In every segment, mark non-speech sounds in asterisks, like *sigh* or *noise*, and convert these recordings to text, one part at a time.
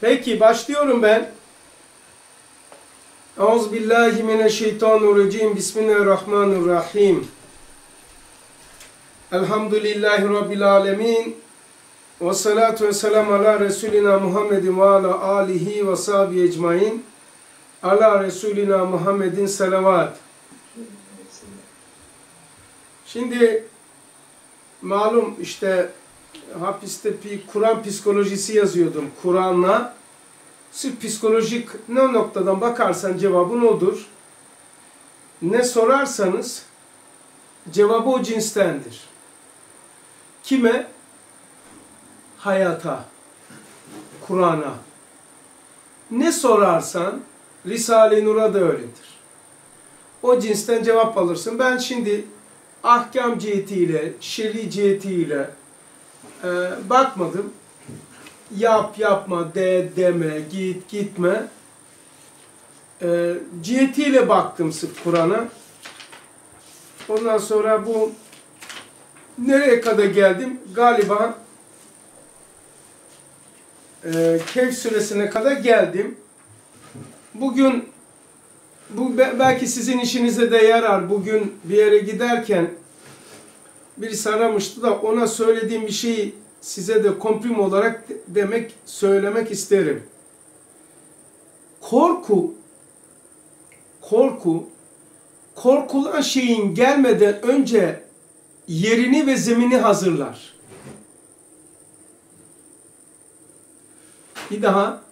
Peki başlıyorum ben. Euzubillahimineşşeytanirracim. Bismillahirrahmanirrahim. Elhamdülillahi Rabbil alemin. Ve salatu ve selam ala Resulina Muhammedin ve ala alihi ve sahbihi ecmain. Ala Resulina Muhammedin salavat. Şimdi malum işte hapiste bir Kur'an psikolojisi yazıyordum. Kur'an'la sırf psikolojik ne noktadan bakarsan cevabın odur. Ne sorarsanız cevabı o cinstendir. Kime? Hayata, Kur'an'a. Ne sorarsan Risale-i Nur'a da öyledir. O cinsten cevap alırsın. Ben şimdi ahkam cihetiyle, şer'i cihetiyle e, bakmadım. Yap, yapma, de, deme, git, gitme. E, cihetiyle baktım sırf Kur'an'a. Ondan sonra bu nereye kadar geldim? Galiba e, Kehf suresine kadar geldim. Bugün bu belki sizin işinize de yarar. Bugün bir yere giderken birisi aramıştı da ona söylediğim bir şeyi size de komprim olarak demek söylemek isterim. Korku korku korkulan şeyin gelmeden önce yerini ve zemini hazırlar. Bir daha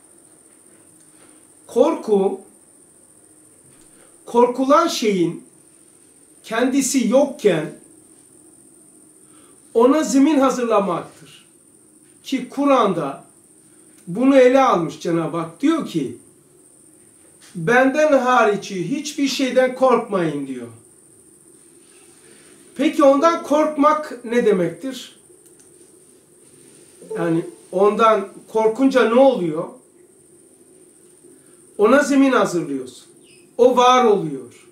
korku korkulan şeyin kendisi yokken ona zemin hazırlamaktır. Ki Kur'an'da bunu ele almış Cenab-ı Hak diyor ki benden harici hiçbir şeyden korkmayın diyor. Peki ondan korkmak ne demektir? Yani ondan korkunca ne oluyor? Ona zemin hazırlıyorsun. O var oluyor.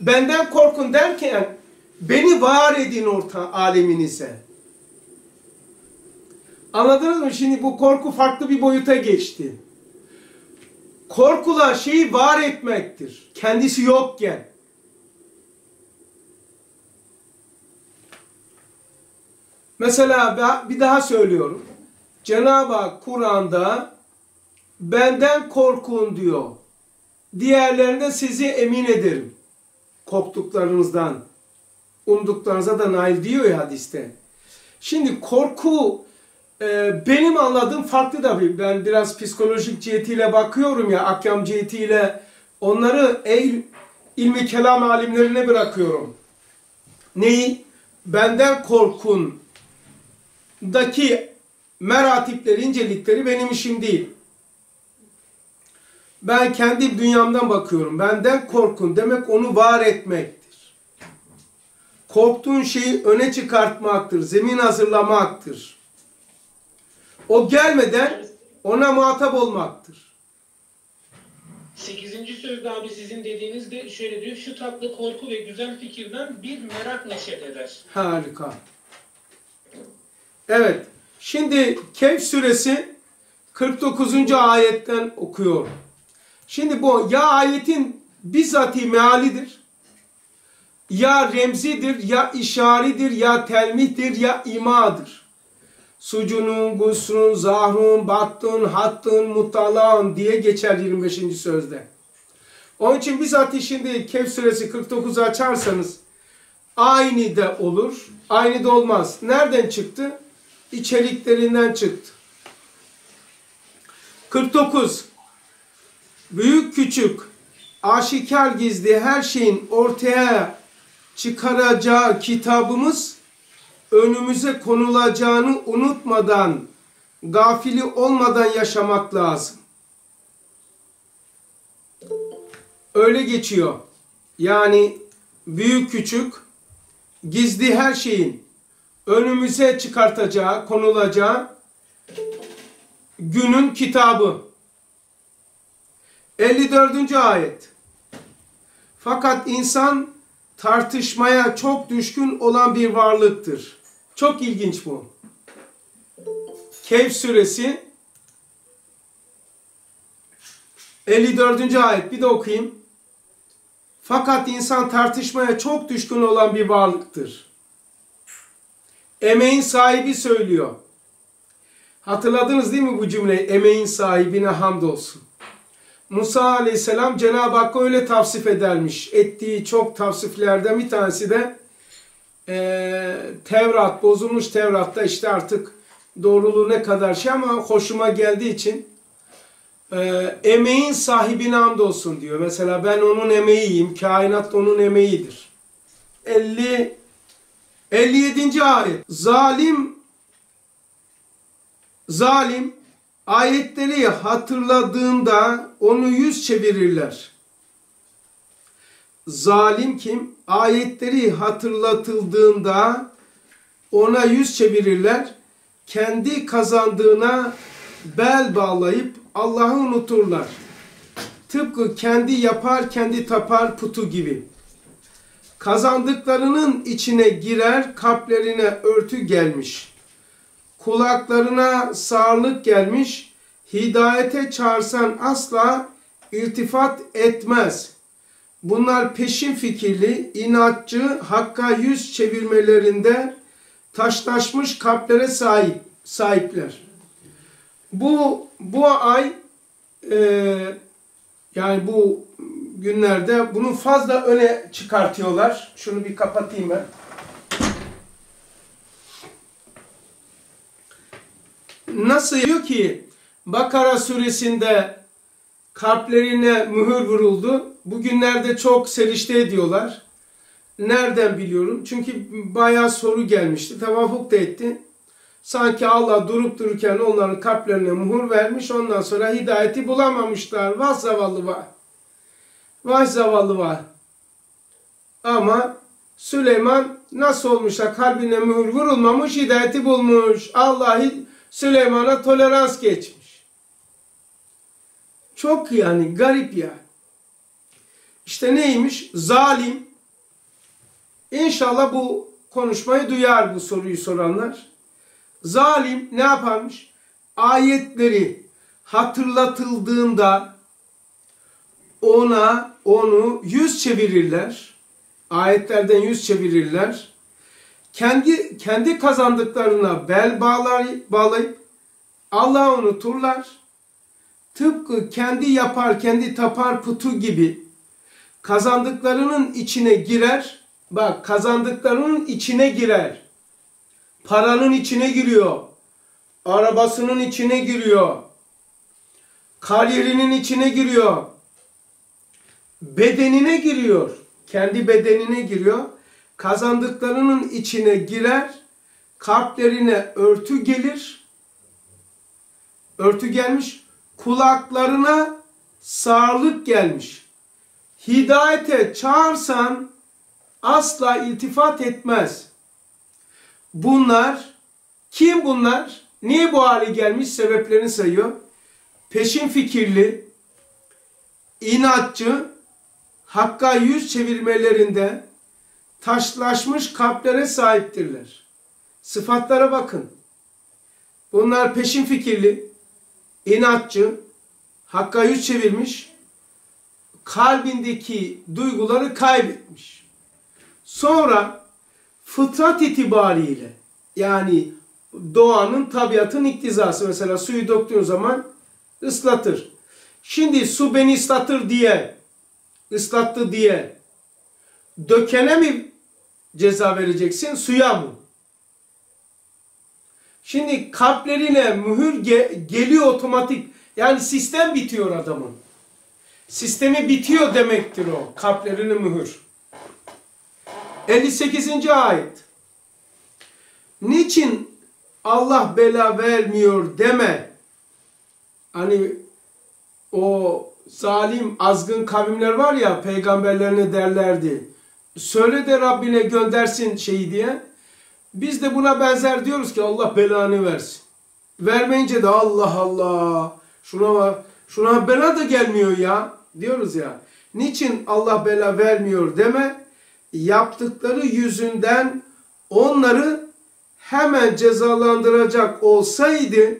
Benden korkun derken beni var edin orta aleminize. Anladınız mı? Şimdi bu korku farklı bir boyuta geçti. Korkulan şeyi var etmektir. Kendisi yokken. Mesela bir daha söylüyorum. Cenab-ı Hak Kur'an'da benden korkun diyor. Diğerlerinde sizi emin ederim. Korktuklarınızdan, umduklarınıza da nail diyor ya hadiste. Şimdi korku e, benim anladığım farklı tabii. Ben biraz psikolojik cihetiyle bakıyorum ya, akşam cihetiyle onları el, ilmi kelam alimlerine bırakıyorum. Neyi? Benden korkun daki meratipleri, incelikleri benim işim değil. Ben kendi dünyamdan bakıyorum. Benden korkun demek onu var etmektir. Korktuğun şeyi öne çıkartmaktır. Zemin hazırlamaktır. O gelmeden ona muhatap olmaktır. Sekizinci sözde abi sizin dediğinizde şöyle diyor. Şu tatlı korku ve güzel fikirden bir merak neşet eder. Harika. Evet. Şimdi Kehf suresi 49. ayetten okuyorum. Şimdi bu ya ayetin bizzati mealidir, ya remzidir, ya işaridir, ya telmihtir, ya imadır. Sucunun, gusrun, zahrun, battın, hattın, mutalan diye geçer 25. sözde. Onun için bizzat şimdi Kehf suresi 49'u açarsanız aynı da olur, aynı da olmaz. Nereden çıktı? İçeriklerinden çıktı. 49 büyük küçük, aşikar gizli her şeyin ortaya çıkaracağı kitabımız önümüze konulacağını unutmadan, gafili olmadan yaşamak lazım. Öyle geçiyor. Yani büyük küçük, gizli her şeyin önümüze çıkartacağı, konulacağı günün kitabı. 54. ayet. Fakat insan tartışmaya çok düşkün olan bir varlıktır. Çok ilginç bu. Kehf suresi 54. ayet bir de okuyayım. Fakat insan tartışmaya çok düşkün olan bir varlıktır. Emeğin sahibi söylüyor. Hatırladınız değil mi bu cümleyi? Emeğin sahibine hamdolsun. Musa aleyhisselam Cenab-ı Hakk'a öyle tavsif edermiş. Ettiği çok tavsiflerden bir tanesi de e, Tevrat, bozulmuş Tevrat'ta işte artık doğruluğu ne kadar şey ama hoşuma geldiği için e, emeğin sahibine hamdolsun diyor. Mesela ben onun emeğiyim, kainat onun emeğidir. 50 57. ayet. Zalim zalim ayetleri hatırladığında onu yüz çevirirler. Zalim kim? Ayetleri hatırlatıldığında ona yüz çevirirler. Kendi kazandığına bel bağlayıp Allah'ı unuturlar. Tıpkı kendi yapar kendi tapar putu gibi. Kazandıklarının içine girer kalplerine örtü gelmiş. Kulaklarına sağırlık gelmiş. Hidayete çağırsan asla iltifat etmez. Bunlar peşin fikirli, inatçı, hakka yüz çevirmelerinde taşlaşmış kalplere sahip sahipler. Bu bu ay e, yani bu günlerde bunu fazla öne çıkartıyorlar. Şunu bir kapatayım ben. Nasıl diyor ki Bakara suresinde kalplerine mühür vuruldu. Bugünlerde çok selişte ediyorlar. Nereden biliyorum? Çünkü bayağı soru gelmişti. Tevafuk da etti. Sanki Allah durup dururken onların kalplerine muhur vermiş. Ondan sonra hidayeti bulamamışlar. Vah zavallı var. Vah zavallı var. Ama Süleyman nasıl olmuş da kalbine mühür vurulmamış hidayeti bulmuş. Allah Süleyman'a tolerans geçmiş. Çok yani garip ya. İşte neymiş? Zalim. İnşallah bu konuşmayı duyar bu soruyu soranlar. Zalim ne yaparmış? Ayetleri hatırlatıldığında ona onu yüz çevirirler. Ayetlerden yüz çevirirler. Kendi kendi kazandıklarına bel bağlayıp, bağlayıp Allah'ı unuturlar. Tıpkı kendi yapar, kendi tapar putu gibi kazandıklarının içine girer. Bak kazandıklarının içine girer. Paranın içine giriyor. Arabasının içine giriyor. Kariyerinin içine giriyor. Bedenine giriyor. Kendi bedenine giriyor. Kazandıklarının içine girer. Kalplerine örtü gelir. Örtü gelmiş. Kulaklarına sağlık gelmiş. Hidayete çağırsan asla iltifat etmez. Bunlar kim bunlar? Niye bu hale gelmiş? Sebeplerini sayıyor. Peşin fikirli, inatçı, hakka yüz çevirmelerinde taşlaşmış kalplere sahiptirler. Sıfatlara bakın. Bunlar peşin fikirli, inatçı, hakka yüz çevirmiş, kalbindeki duyguları kaybetmiş. Sonra fıtrat itibariyle yani doğanın tabiatın iktizası mesela suyu döktüğün zaman ıslatır. Şimdi su beni ıslatır diye ıslattı diye dökene mi ceza vereceksin suya mı? Şimdi kalplerine mühür ge geliyor otomatik. Yani sistem bitiyor adamın. Sistemi bitiyor demektir o. Kalplerine mühür. 58. ayet. Niçin Allah bela vermiyor deme. Hani o zalim azgın kavimler var ya peygamberlerine derlerdi. Söyle de Rabbine göndersin şeyi diye. Biz de buna benzer diyoruz ki Allah belanı versin. Vermeyince de Allah Allah şuna şuna bela da gelmiyor ya diyoruz ya. Niçin Allah bela vermiyor deme. Yaptıkları yüzünden onları hemen cezalandıracak olsaydı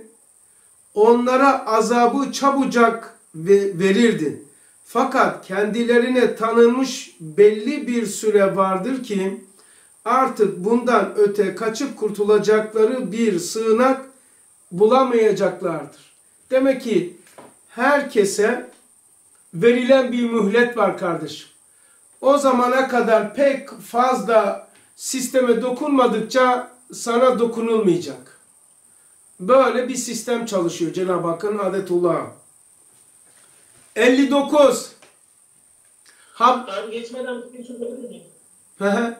onlara azabı çabucak ve verirdin. Fakat kendilerine tanınmış belli bir süre vardır ki artık bundan öte kaçıp kurtulacakları bir sığınak bulamayacaklardır. Demek ki herkese verilen bir mühlet var kardeşim. O zamana kadar pek fazla sisteme dokunmadıkça sana dokunulmayacak. Böyle bir sistem çalışıyor Cenab-ı Hakk'ın adetullah. 59. Hab Abi geçmeden bir şey sorabilir miyim? Hı hı.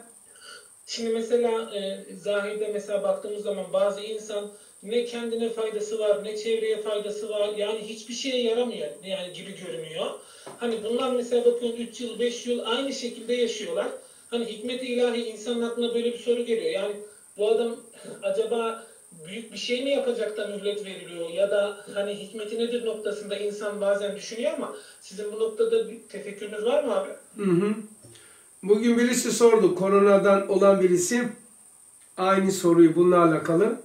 Şimdi mesela e, zahirde mesela baktığımız zaman bazı insan ne kendine faydası var ne çevreye faydası var yani hiçbir şeye yaramıyor yani gibi görünüyor. Hani bunlar mesela bakıyorsun 3 yıl 5 yıl aynı şekilde yaşıyorlar. Hani hikmet-i ilahi insanın aklına böyle bir soru geliyor. Yani bu adam acaba büyük bir şey mi yapacak da mühlet veriliyor ya da hani hikmeti nedir noktasında insan bazen düşünüyor ama sizin bu noktada bir tefekkürünüz var mı abi? Hı hı. Bugün birisi sordu. Koronadan olan birisi aynı soruyu bununla alakalı.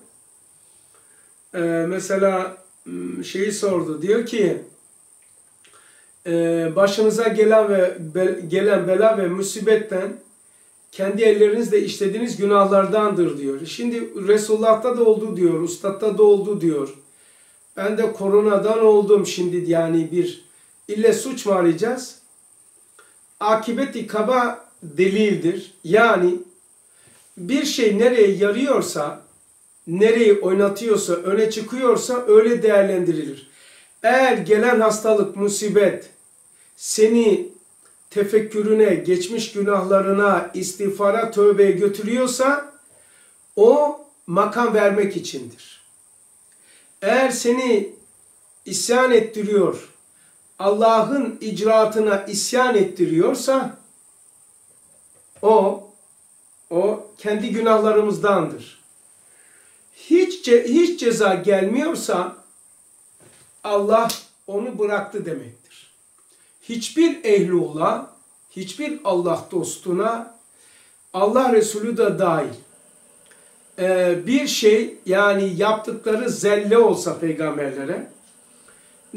Ee, mesela m, şeyi sordu. Diyor ki e, başınıza gelen ve gelen bela ve musibetten kendi ellerinizle işlediğiniz günahlardandır diyor. Şimdi Resulullah'ta da oldu diyor. Ustad'ta da oldu diyor. Ben de koronadan oldum şimdi yani bir ille suç mu arayacağız? akibet-i kaba delildir. Yani bir şey nereye yarıyorsa, nereyi oynatıyorsa, öne çıkıyorsa öyle değerlendirilir. Eğer gelen hastalık, musibet seni tefekkürüne, geçmiş günahlarına, istiğfara, tövbeye götürüyorsa o makam vermek içindir. Eğer seni isyan ettiriyor, Allah'ın icraatına isyan ettiriyorsa o o kendi günahlarımızdandır. Hiç ce- hiç ceza gelmiyorsa Allah onu bıraktı demektir. Hiçbir ehlullah, hiçbir Allah dostuna Allah Resulü de dahil e, bir şey yani yaptıkları zelle olsa peygamberlere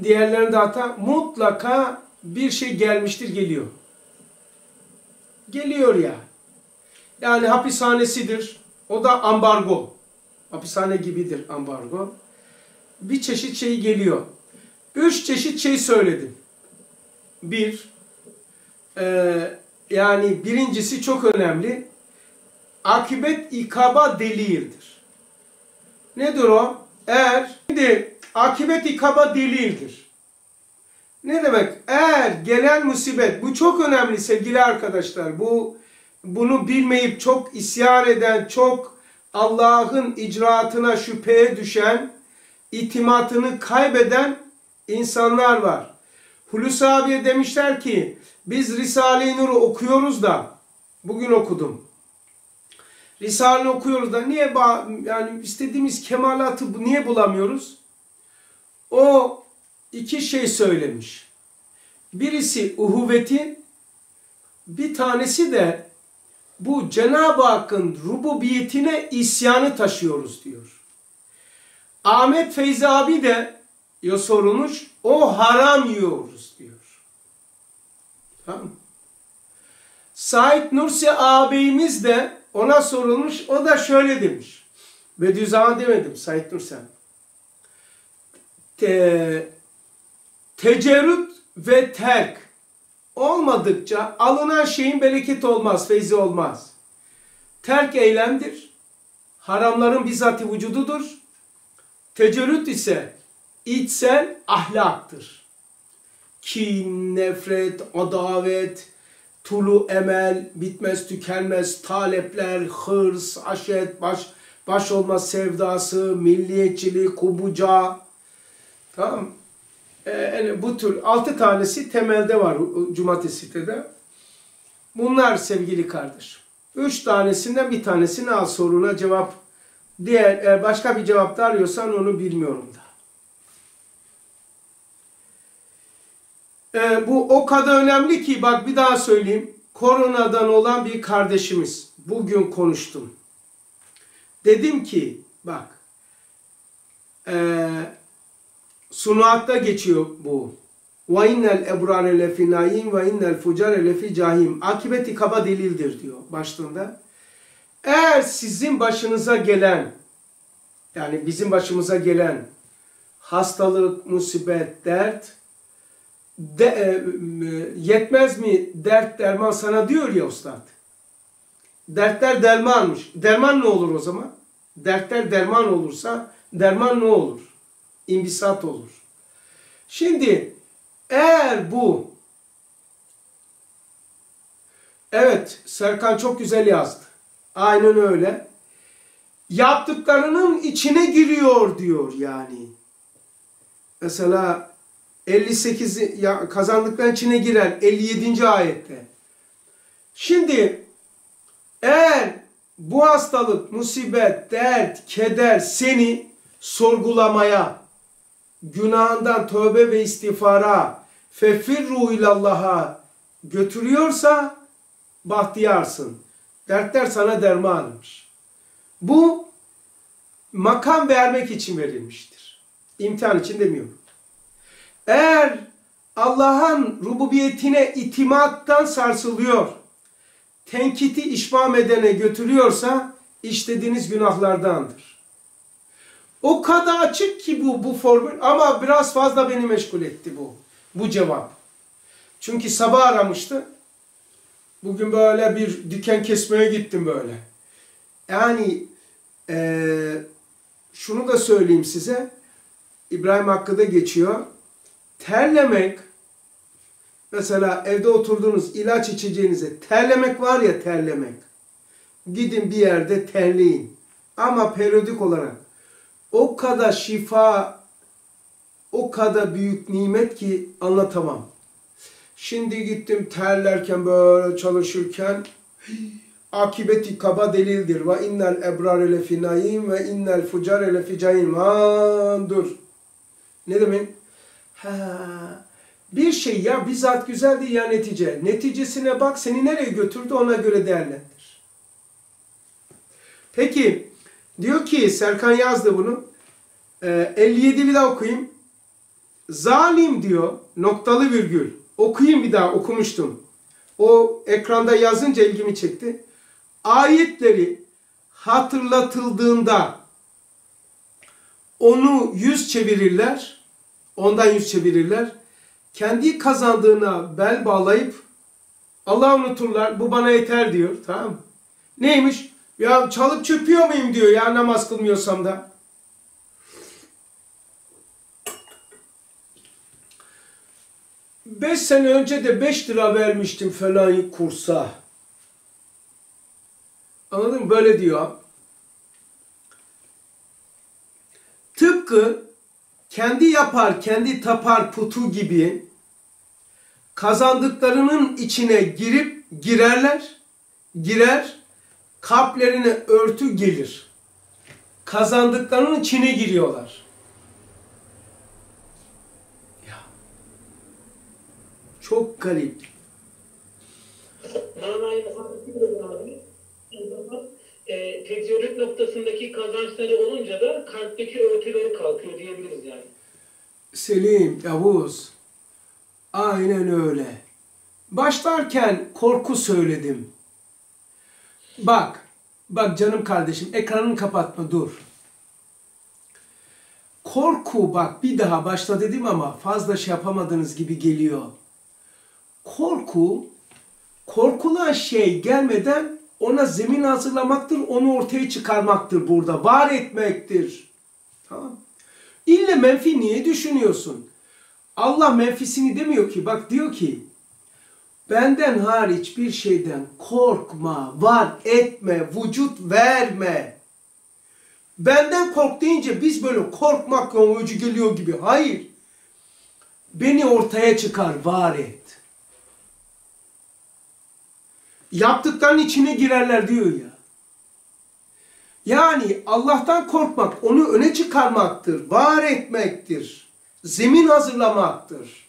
diğerlerinde hata mutlaka bir şey gelmiştir geliyor. Geliyor ya. Yani hapishanesidir. O da ambargo. Hapishane gibidir ambargo. Bir çeşit şey geliyor. Üç çeşit şey söyledim. Bir, e, yani birincisi çok önemli. Akibet ikaba delildir. Nedir o? Eğer şimdi akibet ikaba delildir. Ne demek? Eğer gelen musibet, bu çok önemli sevgili arkadaşlar. Bu bunu bilmeyip çok isyan eden, çok Allah'ın icraatına şüpheye düşen, itimatını kaybeden insanlar var. Hulusi abiye demişler ki biz Risale-i Nur'u okuyoruz da bugün okudum. Risale okuyoruz da niye yani istediğimiz kemalatı niye bulamıyoruz? O iki şey söylemiş. Birisi uhuvvetin, bir tanesi de bu Cenab-ı Hakk'ın rububiyetine isyanı taşıyoruz diyor. Ahmet Feyzi abi de ya sorulmuş, o haram yiyoruz diyor. Tamam mı? Said Nursi ağabeyimiz de ona sorulmuş, o da şöyle demiş. Bediüzzaman demedim, Said Nursi. Te, tecerrüt ve terk olmadıkça alınan şeyin bereketi olmaz, feyzi olmaz. Terk eylemdir. Haramların bizzati vücududur. Tecerrüt ise içsel ahlaktır. Kin, nefret, adavet, tulu emel, bitmez tükenmez talepler, hırs, aşet, baş, baş olma sevdası, milliyetçilik, kubuca. Tamam ee, yani bu tür altı tanesi temelde var cumartesi sitede. Bunlar sevgili kardeş. Üç tanesinden bir tanesini al soruna cevap. Diğer başka bir cevap da arıyorsan onu bilmiyorum da. Ee, bu o kadar önemli ki bak bir daha söyleyeyim. Koronadan olan bir kardeşimiz. Bugün konuştum. Dedim ki bak eee sunuatta geçiyor bu. Ve innel ebrare lefi naim ve innel fucare lefi cahim. Akibeti kaba delildir diyor başlığında. Eğer sizin başınıza gelen yani bizim başımıza gelen hastalık, musibet, dert de, e, e, yetmez mi dert derman sana diyor ya ustad. Dertler dermanmış. Derman ne olur o zaman? Dertler derman olursa derman ne olur? İmbisat olur. Şimdi eğer bu Evet Serkan çok güzel yazdı. Aynen öyle. Yaptıklarının içine giriyor diyor yani. Mesela 58 ya kazandıkların içine giren 57. ayette. Şimdi eğer bu hastalık, musibet, dert, keder seni sorgulamaya, günahından tövbe ve istiğfara, fefirru ilallah'a götürüyorsa bahtiyarsın. Dertler sana dermanmış. Bu makam vermek için verilmiştir. İmtihan için demiyorum. Eğer Allah'ın rububiyetine itimattan sarsılıyor, tenkiti işmam edene götürüyorsa işlediğiniz günahlardandır. O kadar açık ki bu bu formül ama biraz fazla beni meşgul etti bu bu cevap. Çünkü sabah aramıştı. Bugün böyle bir diken kesmeye gittim böyle. Yani eee, şunu da söyleyeyim size. İbrahim Hakkı'da geçiyor. Terlemek mesela evde oturduğunuz ilaç içeceğinize terlemek var ya terlemek. Gidin bir yerde terleyin. Ama periyodik olarak o kadar şifa o kadar büyük nimet ki anlatamam. Şimdi gittim terlerken böyle çalışırken akibeti kaba delildir. Ve innel ebrare lefi naim ve innel fucare lefi cahim. Aman dur. Ne demek? Ha, bir şey ya bizzat güzel değil ya netice. Neticesine bak seni nereye götürdü ona göre değerlendir. Peki diyor ki Serkan yazdı bunu. Ee, 57 bir daha okuyayım. Zalim diyor noktalı virgül. Okuyayım bir daha okumuştum. O ekranda yazınca ilgimi çekti. Ayetleri hatırlatıldığında onu yüz çevirirler. Ondan yüz çevirirler. Kendi kazandığına bel bağlayıp Allah unuturlar. Bu bana yeter diyor. Tamam? Neymiş? Ya çalıp çırpıyor muyum diyor ya namaz kılmıyorsam da. Beş sene önce de beş lira vermiştim falan kursa. Anladın mı? Böyle diyor. Tıpkı kendi yapar, kendi tapar putu gibi kazandıklarının içine girip girerler, girer, kalplerine örtü gelir. Kazandıklarının içine giriyorlar. Ya. Çok garip. E, tecrübet noktasındaki kazançları olunca da kalpteki örtüleri kalkıyor diyebiliriz yani. Selim, Yavuz. Aynen öyle. Başlarken korku söyledim. Bak, bak canım kardeşim ekranını kapatma dur. Korku bak bir daha başla dedim ama fazla şey yapamadığınız gibi geliyor. Korku, korkulan şey gelmeden ona zemin hazırlamaktır, onu ortaya çıkarmaktır burada. Var etmektir. Tamam İlle menfi niye düşünüyorsun? Allah menfisini demiyor ki. Bak diyor ki benden hariç bir şeyden korkma, var etme, vücut verme. Benden kork deyince biz böyle korkmak yorucu geliyor gibi. Hayır. Beni ortaya çıkar, var et. Yaptıkların içine girerler diyor ya. Yani Allah'tan korkmak, onu öne çıkarmaktır, var etmektir, zemin hazırlamaktır.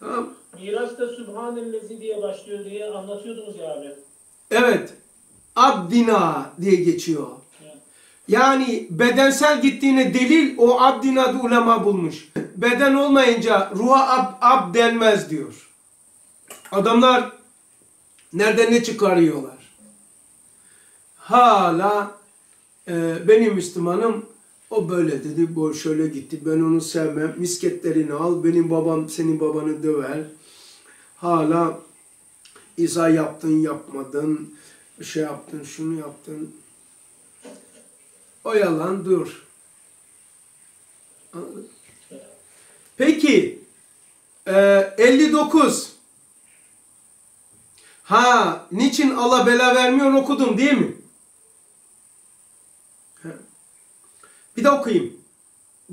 Tamam. Miraç'ta Sübhanellezi diye başlıyor diye anlatıyordunuz ya abi. Evet, abdina diye geçiyor. Yani bedensel gittiğine delil o abdin adı ulema bulmuş. Beden olmayınca ruha ab, ab denmez diyor. Adamlar nereden ne çıkarıyorlar? Hala e, benim Müslümanım o böyle dedi, bu şöyle gitti, ben onu sevmem, misketlerini al, benim babam senin babanı döver. Hala İsa yaptın, yapmadın, şey yaptın, şunu yaptın. O yalan dur. Anladın? Peki, e, 59. Ha, niçin Allah bela vermiyor okudum değil mi? Bir de okuyayım.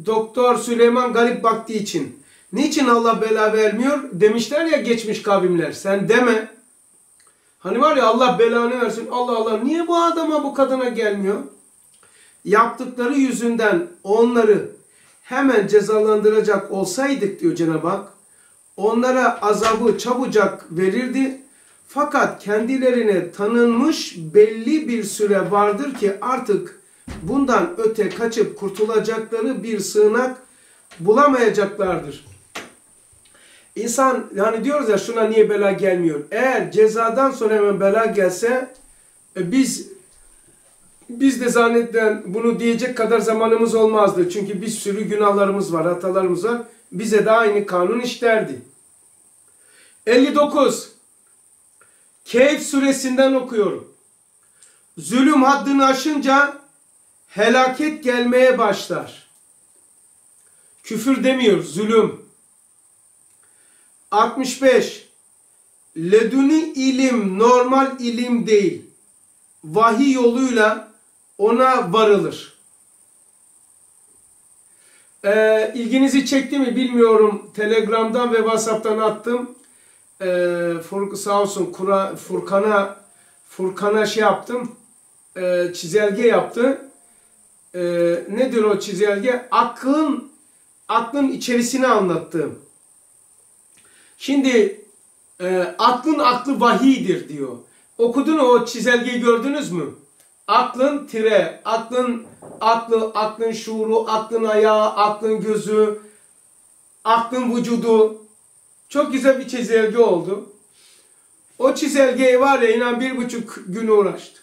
Doktor Süleyman Galip baktığı için. Niçin Allah bela vermiyor? Demişler ya geçmiş kavimler. Sen deme. Hani var ya Allah belanı versin. Allah Allah niye bu adama bu kadına gelmiyor? Yaptıkları yüzünden onları hemen cezalandıracak olsaydık diyor Cenab-ı Hak. Onlara azabı çabucak verirdi. Fakat kendilerine tanınmış belli bir süre vardır ki artık bundan öte kaçıp kurtulacakları bir sığınak bulamayacaklardır. İnsan yani diyoruz ya şuna niye bela gelmiyor? Eğer cezadan sonra hemen bela gelse e, biz biz de zannetten bunu diyecek kadar zamanımız olmazdı. Çünkü bir sürü günahlarımız var, hatalarımız var. Bize de aynı kanun işlerdi. 59 Keyf suresinden okuyorum. Zulüm haddini aşınca helaket gelmeye başlar. Küfür demiyor, zulüm. 65. Leduni ilim normal ilim değil. Vahiy yoluyla ona varılır. Ee, ilginizi çekti mi bilmiyorum. Telegram'dan ve WhatsApp'tan attım. Ee, Furk, sağ olsun Kura, Furkan'a Furkan'a şey yaptım. E, çizelge yaptı. E, nedir o çizelge? Aklın aklın içerisini anlattım. Şimdi e, aklın aklı vahidir diyor. Okudun o çizelgeyi gördünüz mü? Aklın tire, aklın aklı, aklın şuuru, aklın ayağı, aklın gözü, aklın vücudu. Çok güzel bir çizelge oldu. O çizelgeyi var ya inan bir buçuk gün uğraştı.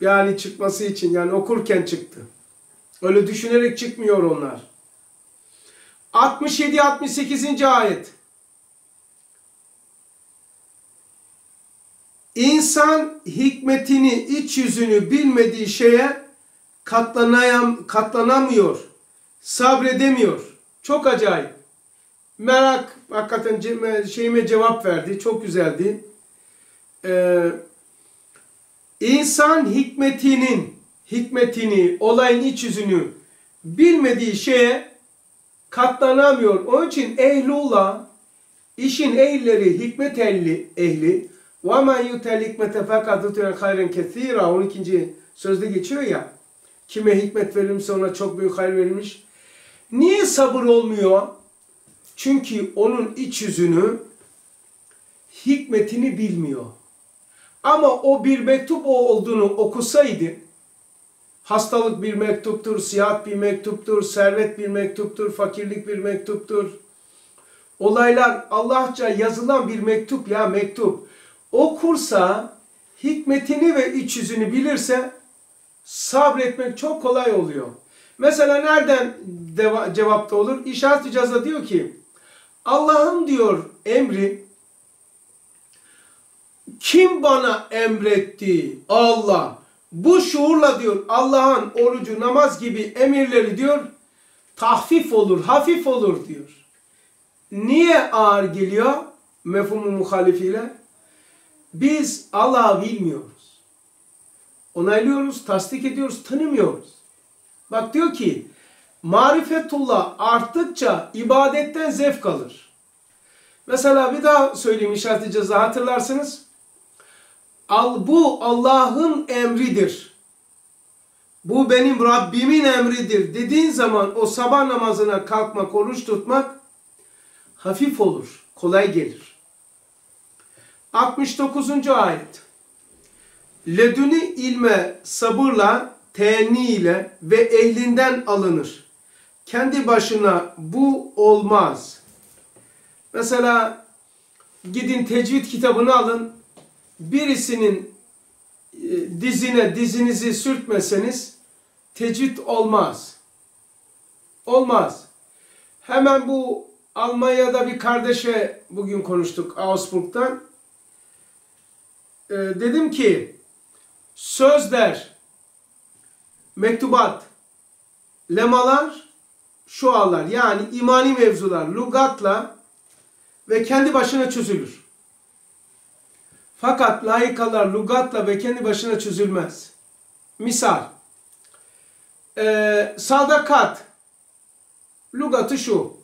Yani çıkması için yani okurken çıktı. Öyle düşünerek çıkmıyor onlar. 67-68. ayet. İnsan hikmetini, iç yüzünü bilmediği şeye katlanayam, katlanamıyor, sabredemiyor. Çok acayip. Merak hakikaten şeyime cevap verdi. Çok güzeldi. Ee, insan hikmetinin hikmetini, olayın iç yüzünü bilmediği şeye katlanamıyor. Onun için ehlula işin ehilleri, hikmet ehli, ehli ve men yutel hikmete fakat yutel hayren 12. sözde geçiyor ya. Kime hikmet verilmişse ona çok büyük hayır verilmiş. Niye sabır olmuyor? Çünkü onun iç yüzünü, hikmetini bilmiyor. Ama o bir mektup olduğunu okusaydı, hastalık bir mektuptur, siyahat bir mektuptur, servet bir mektuptur, fakirlik bir mektuptur. Olaylar Allahça yazılan bir mektup ya mektup. Okursa, hikmetini ve iç yüzünü bilirse sabretmek çok kolay oluyor. Mesela nereden cevapta olur? İşaret icaza diyor ki Allah'ın diyor emri kim bana emretti? Allah. Bu şuurla diyor Allah'ın orucu, namaz gibi emirleri diyor tahfif olur, hafif olur diyor. Niye ağır geliyor? Mefhumu muhalifiyle. Biz Allah'ı bilmiyoruz. Onaylıyoruz, tasdik ediyoruz, tanımıyoruz. Bak diyor ki marifetullah arttıkça ibadetten zevk alır. Mesela bir daha söyleyeyim işaret ceza hatırlarsınız. Al, bu Allah'ın emridir. Bu benim Rabbimin emridir dediğin zaman o sabah namazına kalkmak, oruç tutmak hafif olur, kolay gelir. 69. ayet. Leduni ilme sabırla teenni ile ve ehlinden alınır. Kendi başına bu olmaz. Mesela gidin tecvid kitabını alın. Birisinin e, dizine dizinizi sürtmeseniz tecvid olmaz. Olmaz. Hemen bu Almanya'da bir kardeşe bugün konuştuk Augsburg'dan. Ee, dedim ki sözler, mektubat, lemalar, şualar yani imani mevzular lugatla ve kendi başına çözülür. Fakat layıkalar lugatla ve kendi başına çözülmez. Misal, e, sadakat, lugatı şu,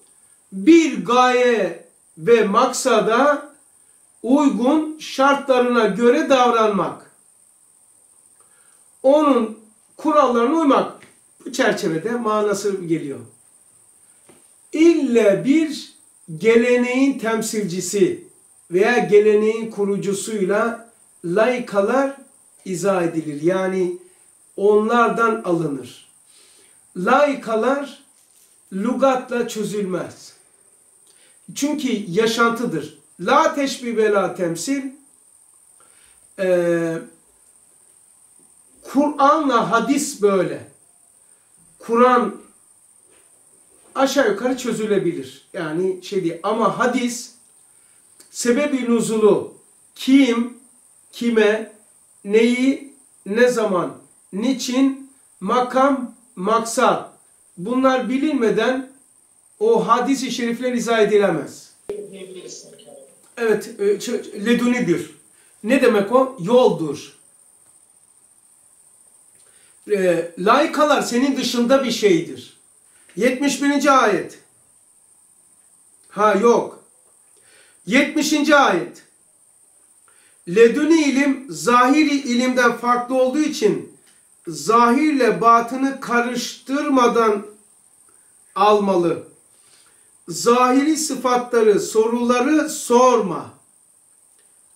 bir gaye ve maksada uygun şartlarına göre davranmak. Onun kurallarına uymak. Bu çerçevede manası geliyor. İlle bir geleneğin temsilcisi veya geleneğin kurucusuyla laikalar izah edilir. Yani onlardan alınır. Laikalar lugatla çözülmez. Çünkü yaşantıdır. La teşbih ve la temsil ee, Kur'an'la hadis böyle. Kur'an aşağı yukarı çözülebilir. Yani şey değil. Ama hadis sebebi nuzulu kim, kime, neyi, ne zaman, niçin, makam, maksat bunlar bilinmeden o hadisi şerifler izah edilemez. Evet, e, ledunidir. Ne demek o? Yoldur. E, laikalar senin dışında bir şeydir. 71. ayet. Ha yok. 70. ayet. Leduni ilim zahiri ilimden farklı olduğu için zahirle batını karıştırmadan almalı. Zahiri sıfatları, soruları sorma.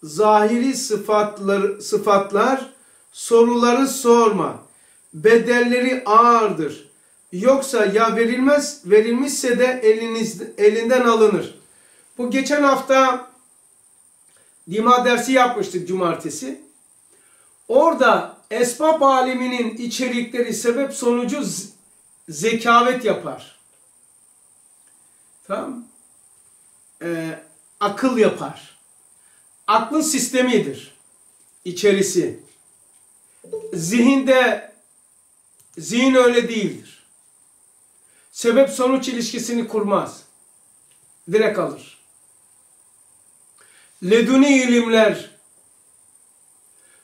Zahiri sıfatlar, sıfatlar, soruları sorma. Bedelleri ağırdır. Yoksa ya verilmez, verilmişse de eliniz, elinden alınır. Bu geçen hafta Dima dersi yapmıştık cumartesi. Orada esbab aleminin içerikleri sebep sonucu zekavet yapar. Tamam Ee, akıl yapar. Aklın sistemidir. içerisi. Zihinde zihin öyle değildir. Sebep sonuç ilişkisini kurmaz. Direkt alır. Leduni ilimler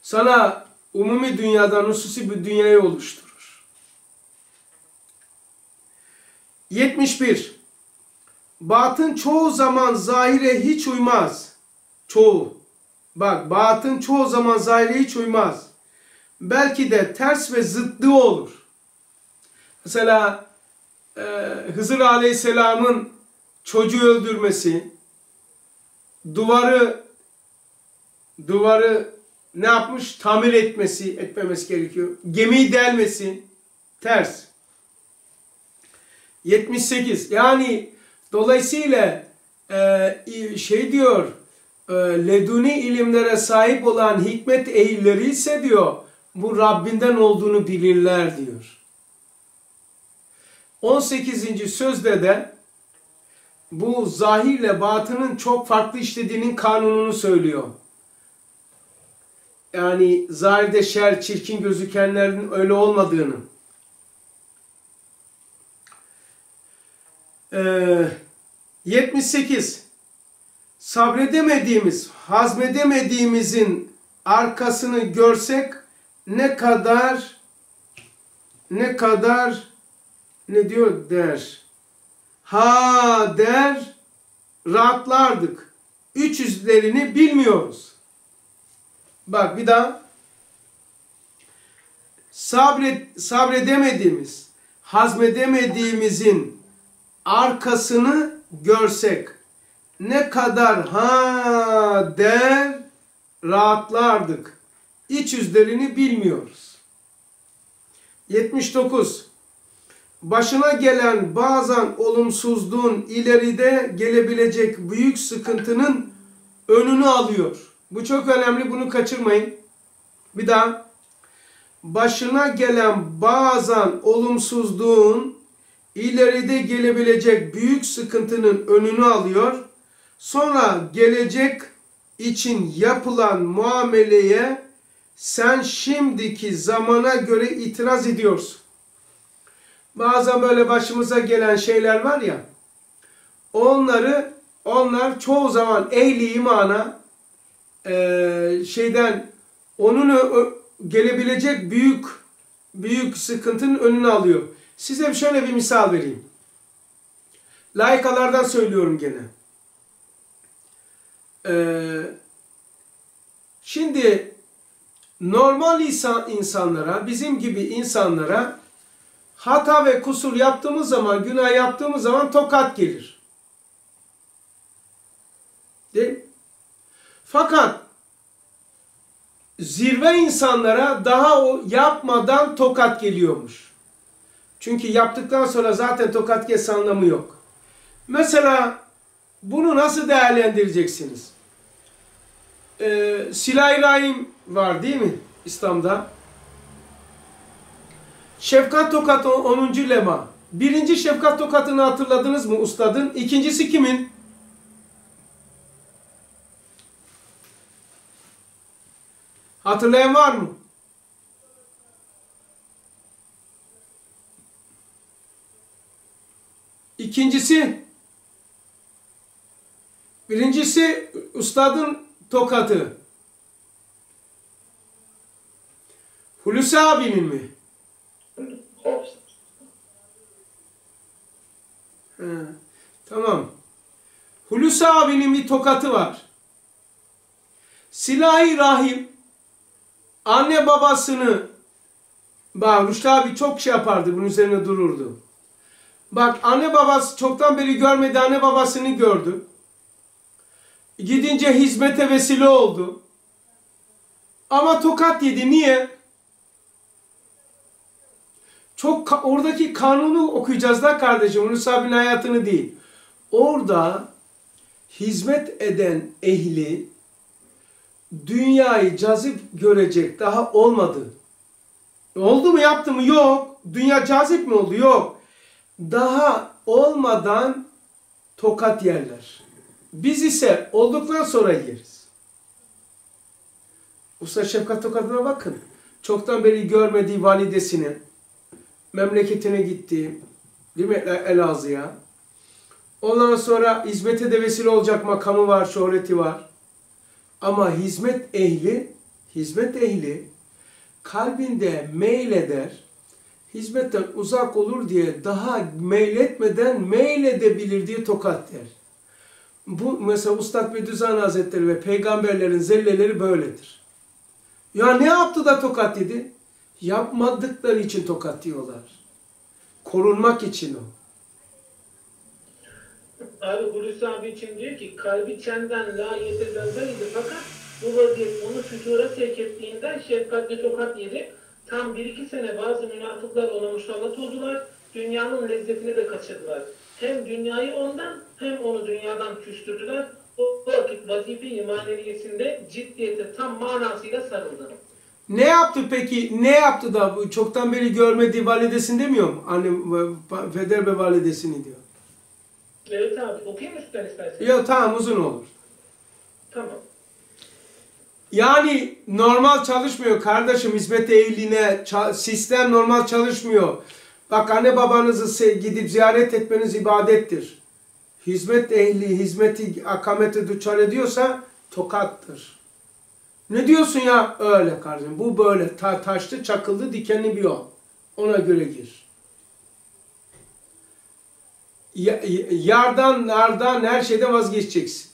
sana umumi dünyadan hususi bir dünyayı oluşturur. 71. Batın çoğu zaman zahire hiç uymaz. Çoğu. Bak batın çoğu zaman zahire hiç uymaz. Belki de ters ve zıddı olur. Mesela e, Hızır Aleyhisselam'ın çocuğu öldürmesi, duvarı duvarı ne yapmış? Tamir etmesi, etmemesi gerekiyor. Gemiyi delmesi ters. 78. Yani dolayısıyla e, şey diyor e, leduni ilimlere sahip olan hikmet ehilleri ise diyor bu Rabbinden olduğunu bilirler diyor. 18. sözde de bu zahirle batının çok farklı işlediğinin kanununu söylüyor. Yani zahirde şer, çirkin gözükenlerin öyle olmadığını. Ee, 78. Sabredemediğimiz, hazmedemediğimizin arkasını görsek ne kadar ne kadar ne diyor der. Ha der rahatlardık. Üç yüzlerini bilmiyoruz. Bak bir daha. Sabret, sabredemediğimiz, hazmedemediğimizin arkasını görsek ne kadar ha der rahatlardık. İç yüzlerini bilmiyoruz. 79. Başına gelen bazen olumsuzluğun ileride gelebilecek büyük sıkıntının önünü alıyor. Bu çok önemli. Bunu kaçırmayın. Bir daha. Başına gelen bazen olumsuzluğun ileride gelebilecek büyük sıkıntının önünü alıyor. Sonra gelecek için yapılan muameleye sen şimdiki zamana göre itiraz ediyorsun. Bazen böyle başımıza gelen şeyler var ya, onları, onlar çoğu zaman ehli imana eee, şeyden, onun gelebilecek büyük büyük sıkıntının önünü alıyor. Size şöyle bir misal vereyim. Laikalardan söylüyorum gene. Ee, şimdi normal insan, insanlara, bizim gibi insanlara hata ve kusur yaptığımız zaman, günah yaptığımız zaman tokat gelir. Değil? Fakat zirve insanlara daha o yapmadan tokat geliyormuş. Çünkü yaptıktan sonra zaten tokat kes anlamı yok. Mesela bunu nasıl değerlendireceksiniz? Ee, Silah-i var değil mi İslam'da? Şefkat Tokat 10. lema. Birinci şefkat tokatını hatırladınız mı ustadın? İkincisi kimin? Hatırlayan var mı? İkincisi birincisi ustadın tokatı. Hulusi abinin mi? Tamam. Hulusi abinin bir tokatı var. Silah-i Rahim anne babasını bak Rüştü abi çok şey yapardı bunun üzerine dururdu. Bak anne babası çoktan beri görmedi anne babasını gördü. Gidince hizmete vesile oldu. Ama tokat yedi. Niye? Çok oradaki kanunu okuyacağız da kardeşim. Yunus abinin hayatını değil. Orada hizmet eden ehli dünyayı cazip görecek daha olmadı. Oldu mu yaptı mı? Yok. Dünya cazip mi oldu? Yok. Daha olmadan tokat yerler. Biz ise olduktan sonra yeriz. Usta Şefkat Tokat'ına bakın. Çoktan beri görmediği validesini, memleketine gitti. Değil mi Elazığ'a? Ondan sonra hizmete de vesile olacak makamı var, şöhreti var. Ama hizmet ehli, hizmet ehli kalbinde meyleder, hizmetten uzak olur diye daha meyletmeden meyledebilir diye tokat der. Bu mesela Ustad Bediüzzaman Hazretleri ve peygamberlerin zelleleri böyledir. Ya ne yaptı da tokat yedi? Yapmadıkları için tokat diyorlar. Korunmak için o. Abi Hulusi abi için diyor ki kalbi çenden la yetezendeydi fakat bu vaziyet onu fütura sevk ettiğinden şefkatle tokat yedi. Tam bir iki sene bazı münafıklar ona musallat oldular. Dünyanın lezzetini de kaçırdılar. Hem dünyayı ondan hem onu dünyadan küstürdüler. O vakit vazife-i maneviyesinde ciddiyete tam manasıyla sarıldı. Ne yaptı peki? Ne yaptı da bu çoktan beri görmediği validesini demiyor mu? Annem Feder ve validesini diyor. Evet abi okuyayım mı üstten istersen? Ya tamam uzun olur. Tamam. Yani normal çalışmıyor kardeşim hizmet ehline. ça- sistem normal çalışmıyor. Bak anne babanızı gidip ziyaret etmeniz ibadettir. Hizmet ehli, hizmeti akamete düçar ediyorsa tokattır. Ne diyorsun ya? Öyle kardeşim. Bu böyle. Ta taşlı, çakıldı, dikenli bir yol. Ona göre gir. Ya- yardan, nardan, her şeyden vazgeçeceksin.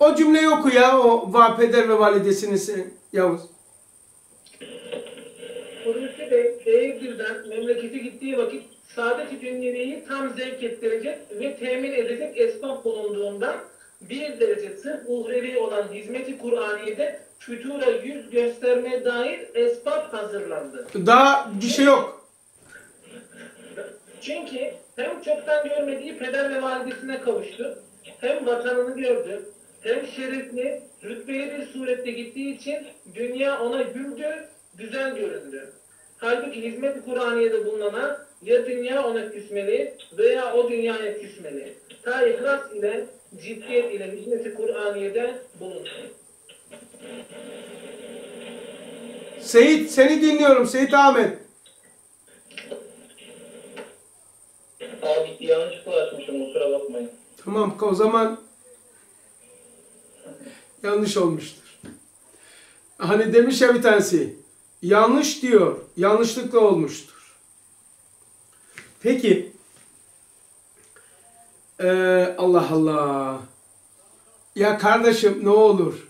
O cümleyi oku ya. O va peder ve validesini Yavuz. Hulusi Bey, Eğirdir'den memlekete gittiği vakit saadet-i tam zevk ettirecek ve temin edecek esbab bulunduğundan bir derecesi uhrevi olan hizmeti Kur'aniye'de fütura yüz göstermeye dair esbab hazırlandı. Daha bir şey yok. Çünkü hem çoktan görmediği peder ve validesine kavuştu, hem vatanını gördü, hem şerefli, rütbeli bir surette gittiği için dünya ona güldü, güzel göründü. Halbuki hizmet-i Kur'aniye'de bulunana ya dünya ona küsmeli veya o dünyaya küsmeli. Ta ihlas ile, ciddiyet ile hizmet-i Kur'aniye'de bulundu. Seyit seni dinliyorum Seyit Ahmet. Abi yanlışlıkla açmışım kusura bakmayın. Tamam o zaman yanlış olmuştur. Hani demiş ya bir tanesi yanlış diyor yanlışlıkla olmuştur. Peki Ee, Allah Allah ya kardeşim ne olur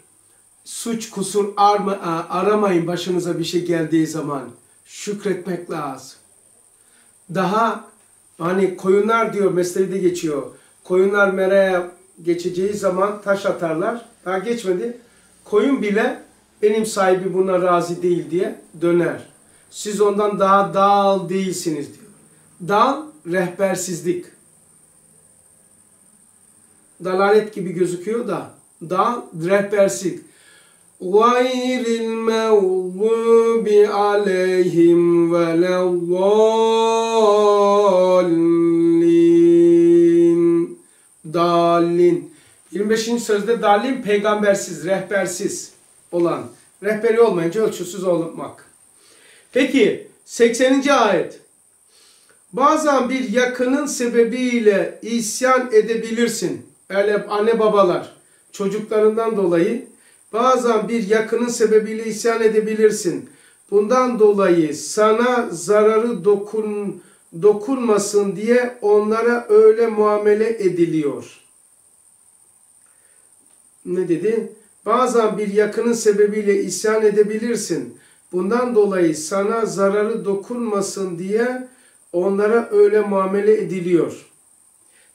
suç kusur arma, aramayın başınıza bir şey geldiği zaman şükretmek lazım. Daha hani koyunlar diyor mesleğinde geçiyor. Koyunlar meraya geçeceği zaman taş atarlar. Daha geçmedi. Koyun bile benim sahibi buna razı değil diye döner. Siz ondan daha dal değilsiniz diyor. Dal rehbersizlik Dalalet gibi gözüküyor da dal rehbersizlik. غَيْرِ الْمَغْضُوبِ عَلَيْهِمْ وَلَا الضَّالِّينَ Dalin. 25. sözde dalin peygambersiz, rehbersiz olan. Rehberi olmayınca ölçüsüz olmak. Peki 80. ayet. Bazen bir yakının sebebiyle isyan edebilirsin. Öyle anne babalar çocuklarından dolayı bazen bir yakının sebebiyle isyan edebilirsin. Bundan dolayı sana zararı dokun, dokunmasın diye onlara öyle muamele ediliyor. Ne dedi? Bazen bir yakının sebebiyle isyan edebilirsin. Bundan dolayı sana zararı dokunmasın diye onlara öyle muamele ediliyor.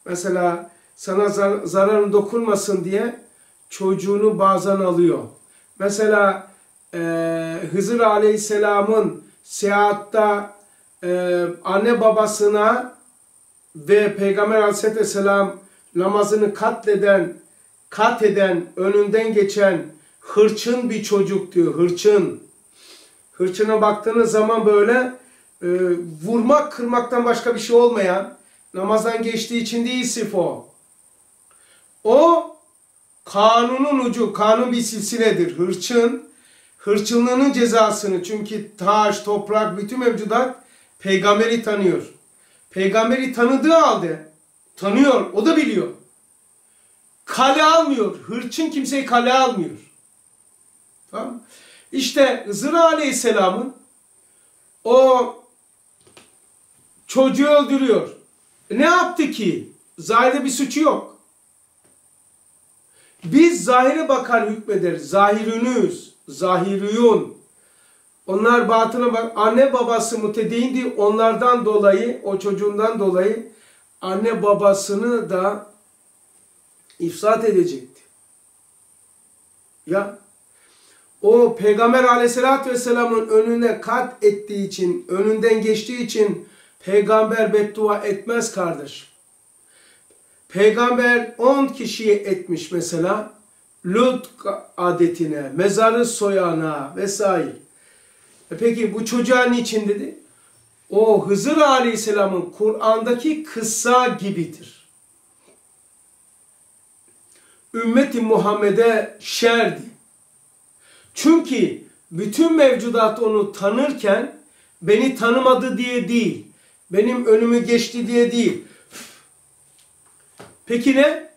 Mesela sana zar zararın dokunmasın diye çocuğunu bazen alıyor. Mesela e, Hızır Aleyhisselam'ın seyahatta e, anne babasına ve Peygamber Aleyhisselam namazını katleden, kat eden, önünden geçen hırçın bir çocuk diyor. Hırçın. Hırçına baktığınız zaman böyle e, vurmak, kırmaktan başka bir şey olmayan, namazdan geçtiği için değil sif o. O kanunun ucu, kanun bir silsiledir. Hırçın, hırçınlığının cezasını çünkü taş, toprak, bütün mevcudat peygamberi tanıyor. Peygamberi tanıdığı halde tanıyor, o da biliyor. Kale almıyor. Hırçın kimseyi kale almıyor. Tamam İşte Hızır Aleyhisselam'ın o çocuğu öldürüyor. Ne yaptı ki? Zahirde bir suçu yok. Biz zahire bakar hükmederiz. Zahirünüz, zahiriyun. Onlar batına bak. Anne babası mütedeyindi. Onlardan dolayı, o çocuğundan dolayı anne babasını da ifsat edecekti. Ya o Peygamber aleyhissalatü vesselamın önüne kat ettiği için, önünden geçtiği için peygamber beddua etmez kardeş. Peygamber 10 kişiye etmiş mesela. Lut adetine, mezarı soyana vesaire. E peki bu çocuğa niçin dedi? O Hızır Aleyhisselam'ın Kur'an'daki kıssa gibidir. Ümmeti Muhammed'e şerdi. Çünkü bütün mevcudat onu tanırken beni tanımadı diye değil, benim önümü geçti diye değil. Peki ne?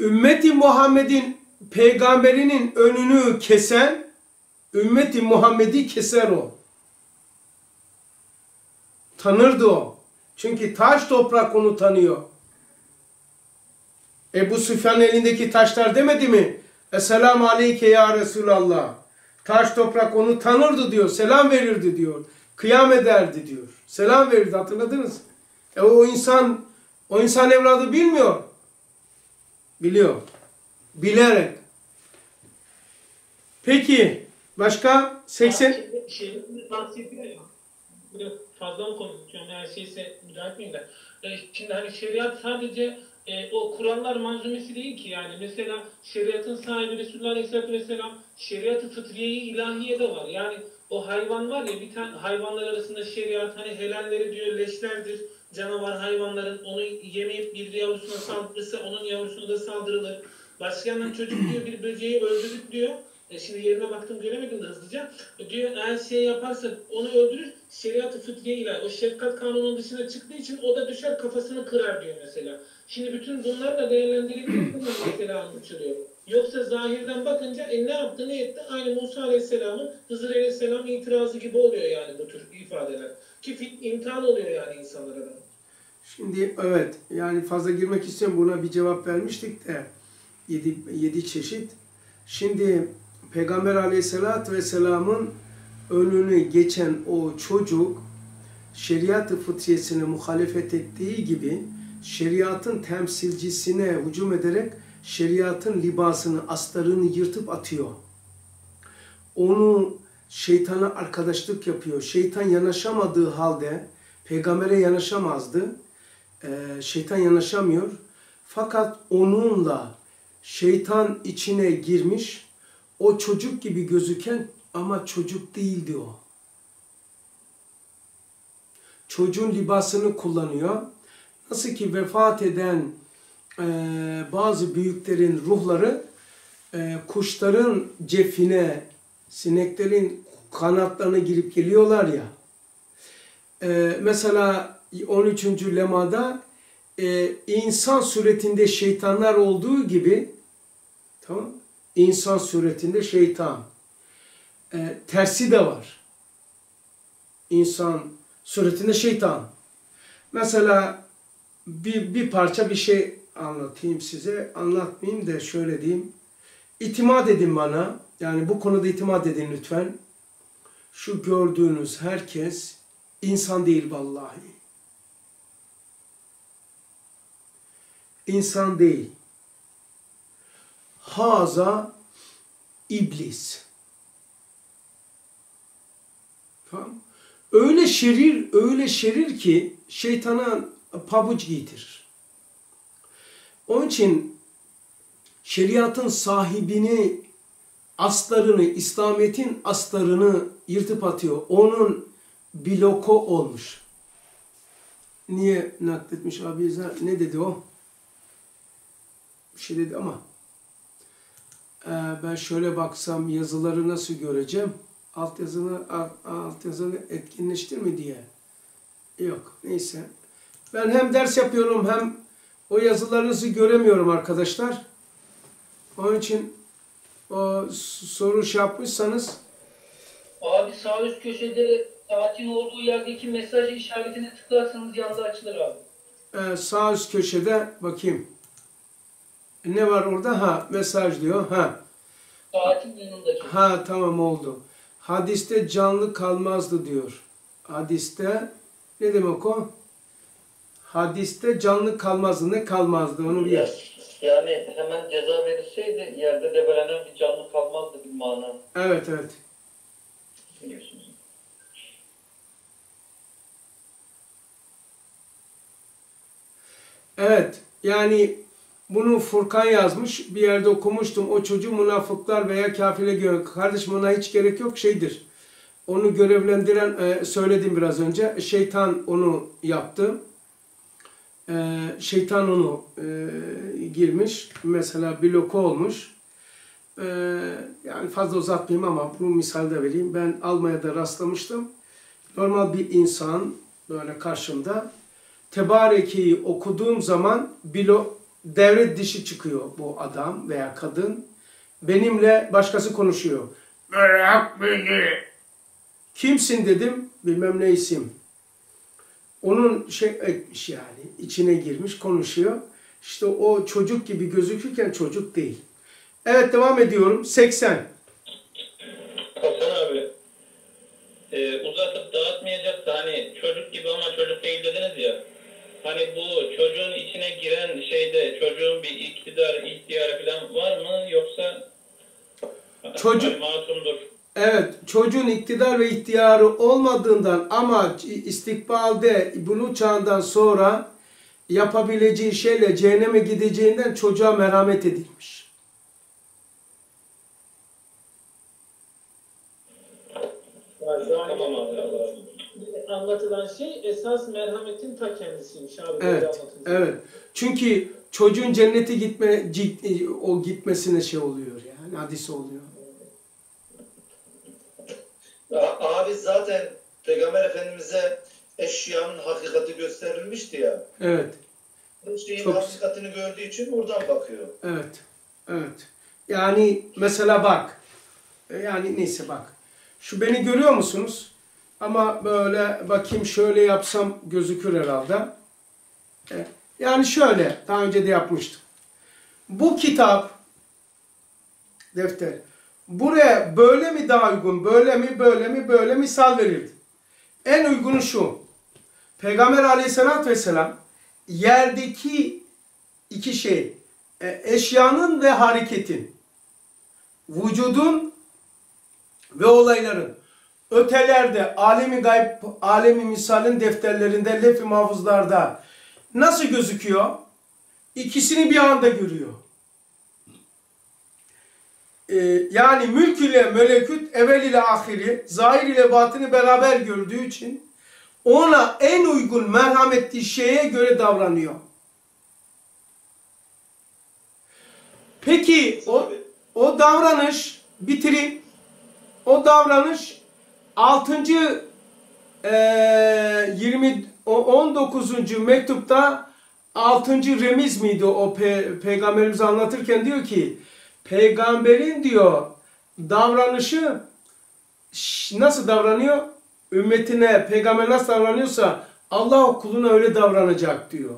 Ümmeti Muhammed'in peygamberinin önünü kesen ümmeti Muhammed'i keser o. Tanırdı o. Çünkü taş toprak onu tanıyor. Ebu Süfyan elindeki taşlar demedi mi? Esselamu aleyke ya Resulallah. Taş toprak onu tanırdı diyor. Selam verirdi diyor. Kıyam ederdi diyor. Selam verirdi hatırladınız. E o insan o insan evladı bilmiyor. Biliyor. Bilerek. Peki başka 80 Şimdi Şey, fazla mı konuşuyorum? Her şeyse müdahale etmeyeyim de. E, şimdi hani şeriat sadece e, o Kur'anlar manzumesi değil ki yani. Mesela şeriatın sahibi Resulullah Aleyhisselatü Vesselam şeriatı fıtriyeyi ilahiye de var. Yani o hayvan var ya bir tane hayvanlar arasında şeriat hani helalleri diyor leşlerdir. Canavar hayvanların onu yemeyip bir yavrusuna saldırırsa onun yavrusuna da saldırılır. Başka yandan çocuk diyor bir böceği öldürdük diyor. E şimdi yerine baktım göremedim de hızlıca. E diyor eğer şey yaparsa onu öldürür. Şeriatı fıtriye ilahi. O şefkat kanunun dışına çıktığı için o da düşer kafasını kırar diyor mesela. Şimdi bütün bunlar da değerlendirildiği zaman mesela anlaşılıyor. Yoksa zahirden bakınca e ne yaptı ne etti? Aynı Musa Aleyhisselam'ın Hızır Aleyhisselam itirazı gibi oluyor yani bu tür ifadeler. Ki imtihan oluyor yani insanlara da. Şimdi evet yani fazla girmek istiyorum buna bir cevap vermiştik de yedi, yedi çeşit. Şimdi Peygamber aleyhissalatü vesselamın önünü geçen o çocuk şeriat-ı fıtriyesine muhalefet ettiği gibi şeriatın temsilcisine hücum ederek şeriatın libasını, astarını yırtıp atıyor. Onu şeytana arkadaşlık yapıyor. Şeytan yanaşamadığı halde peygambere yanaşamazdı. Ee, şeytan yanaşamıyor. Fakat onunla şeytan içine girmiş. O çocuk gibi gözüken ama çocuk değildi o. Çocuğun libasını kullanıyor. Nasıl ki vefat eden e, bazı büyüklerin ruhları e, kuşların cefine, sineklerin kanatlarına girip geliyorlar ya. E, mesela 13. lemada e, insan suretinde şeytanlar olduğu gibi tamam insan suretinde şeytan. E, tersi de var. İnsan suretinde şeytan. Mesela bir, bir parça bir şey anlatayım size. Anlatmayayım da şöyle diyeyim. İtimat edin bana. Yani bu konuda itimat edin lütfen. Şu gördüğünüz herkes insan değil vallahi. İnsan değil. Haza iblis. Tamam. Öyle şerir, öyle şerir ki şeytana pabuç giydirir. Onun için şeriatın sahibini, aslarını, İslamiyet'in aslarını yırtıp atıyor. Onun bloko olmuş. Niye nakletmiş abi? Ne dedi o? Bir şey dedi ama ee, ben şöyle baksam yazıları nasıl göreceğim? Alt yazını alt yazını etkinleştir mi diye. Yok. Neyse. Ben hem ders yapıyorum hem o yazılarınızı göremiyorum arkadaşlar. Onun için o soru şey yapmışsanız Abi sağ üst köşede saatin olduğu yerdeki mesaj işaretine tıklarsanız yanda açılır abi. Ee, sağ üst köşede bakayım. Ne var orada? Ha mesaj diyor. Ha. Saatin yanındaki. Ha tamam oldu. Hadiste canlı kalmazdı diyor. Hadiste ne demek o? Hadiste canlı kalmazdı. Ne kalmazdı? Onu bir Yani hemen ceza verilseydi yerde debelenen bir canlı kalmazdı bir mana. Evet evet. Biliyorsunuz. Evet. Yani bunu Furkan yazmış. Bir yerde okumuştum. O çocuğu münafıklar veya kafirle göre. Kardeşim ona hiç gerek yok. Şeydir. Onu görevlendiren, e, söyledim biraz önce. Şeytan onu yaptı. E, şeytan onu e, girmiş. Mesela bloku olmuş. E, yani fazla uzatmayayım ama bu misalde vereyim. Ben Almanya'da rastlamıştım. Normal bir insan böyle karşımda. Tebareke'yi okuduğum zaman bilo, devre dişi çıkıyor bu adam veya kadın. Benimle başkası konuşuyor. Bırak beni. Kimsin dedim. Bilmem ne isim. Onun şey etmiş yani. içine girmiş konuşuyor. İşte o çocuk gibi gözükürken çocuk değil. Evet devam ediyorum. 80. Hasan abi e, uzatıp dağıtmayacak da hani çocuk gibi ama çocuk değil dediniz ya Hani bu çocuğun içine giren şeyde çocuğun bir iktidar, ihtiyarı falan var mı yoksa Çocuk- hani masumdur. Evet, çocuğun iktidar ve ihtiyarı olmadığından ama istikbalde bunu çağından sonra yapabileceği şeyle cehenneme gideceğinden çocuğa merhamet edilmiş. Anlatılan şey esas merhametin ta kendisiymiş abi. Evet, evet. Çünkü çocuğun cennete gitme o gitmesine şey oluyor yani hadis oluyor. Abi zaten Peygamber Efendimiz'e eşyanın hakikati gösterilmişti ya. Evet, Bu şeyin Çok- hakikatini gördüğü için buradan bakıyor. evet, evet. Yani mesela bak, e, yani neyse bak. Şu beni görüyor musunuz? Ama böyle bakayım şöyle yapsam gözükür herhalde. E, Yani şöyle, daha önce de yapmıştım. Bu kitap, defter, buraya böyle mi daha uygun, böyle mi, böyle mi, böyle misal verirdi. En uygunu şu. Peygamber aleyhissalatü vesselam yerdeki iki şey, e, eşyanın ve hareketin, vücudun ve olayların ötelerde, alemi gayb, alemi misalin defterlerinde, lef-i mahfuzlarda nasıl gözüküyor? İkisini bir anda görüyor. Ee, yani mülk ile melekut, evvel ile ahiri, zahir ile batını beraber gördüğü için ona en uygun merhametli şeye göre davranıyor. Peki o, o davranış bitireyim. O davranış 6. eee 20 o 19. mektupta 6. remiz miydi o pe, peygamberimiz anlatırken diyor ki peygamberin diyor davranışı nasıl davranıyor? Ümmetine peygamber nasıl davranıyorsa Allah kuluna öyle davranacak diyor.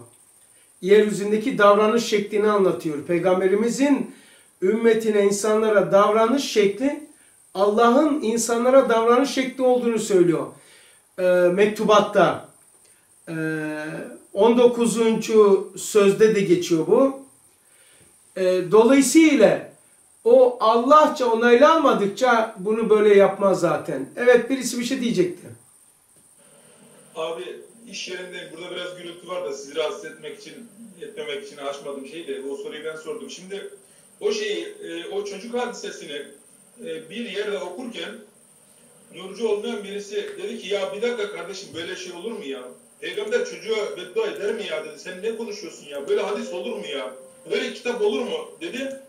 Yeryüzündeki davranış şeklini anlatıyor. Peygamberimizin ümmetine, insanlara davranış şekli Allah'ın insanlara davranış şekli olduğunu söylüyor. Ee, mektubatta. Ee, 19. sözde de geçiyor bu. Ee, dolayısıyla o Allahça onaylanmadıkça bunu böyle yapmaz zaten. Evet birisi bir şey diyecekti. Abi iş yerinde burada biraz gürültü var da sizi rahatsız etmek için etmemek için açmadım şeyi de o soruyu ben sordum. Şimdi o şeyi e, o çocuk hadisesini e, bir yerde okurken Nurcu olmayan birisi dedi ki ya bir dakika kardeşim böyle şey olur mu ya? Peygamber çocuğa beddua eder mi ya dedi. Sen ne konuşuyorsun ya? Böyle hadis olur mu ya? Böyle kitap olur mu? dedi.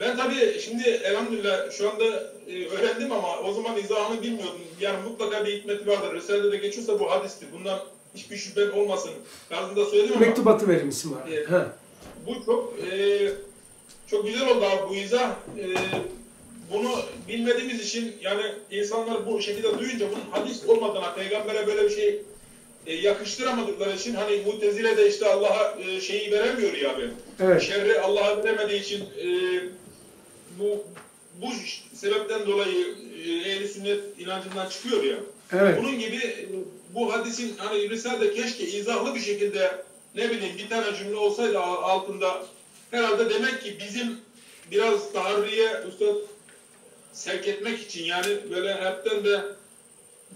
Ben tabii şimdi elhamdülillah şu anda e, öğrendim ama o zaman izahını bilmiyordum. Yani mutlaka bir hikmeti vardır. Risale'de de geçiyorsa bu hadistir. Bundan hiçbir şüphem olmasın. Tarzında söyledim ama Mektubatı verir misin bana? Evet. Ha. bu çok e, çok güzel oldu abi bu izah. E, bunu bilmediğimiz için yani insanlar bu şekilde duyunca bunun hadis olmadığına, peygambere böyle bir şey e, yakıştıramadıkları için hani Mutezile de işte Allah'a e, şeyi veremiyor ya abi. Evet. Şerri Allah'a veremediği için e, bu bu sebepten dolayı e, ehli sünnet inancından çıkıyor ya. Evet. Bunun gibi bu hadisin hani Risale'de keşke izahlı bir şekilde ne bileyim bir tane cümle olsaydı al- altında herhalde demek ki bizim biraz tahriye üstad sevk etmek için yani böyle hepten de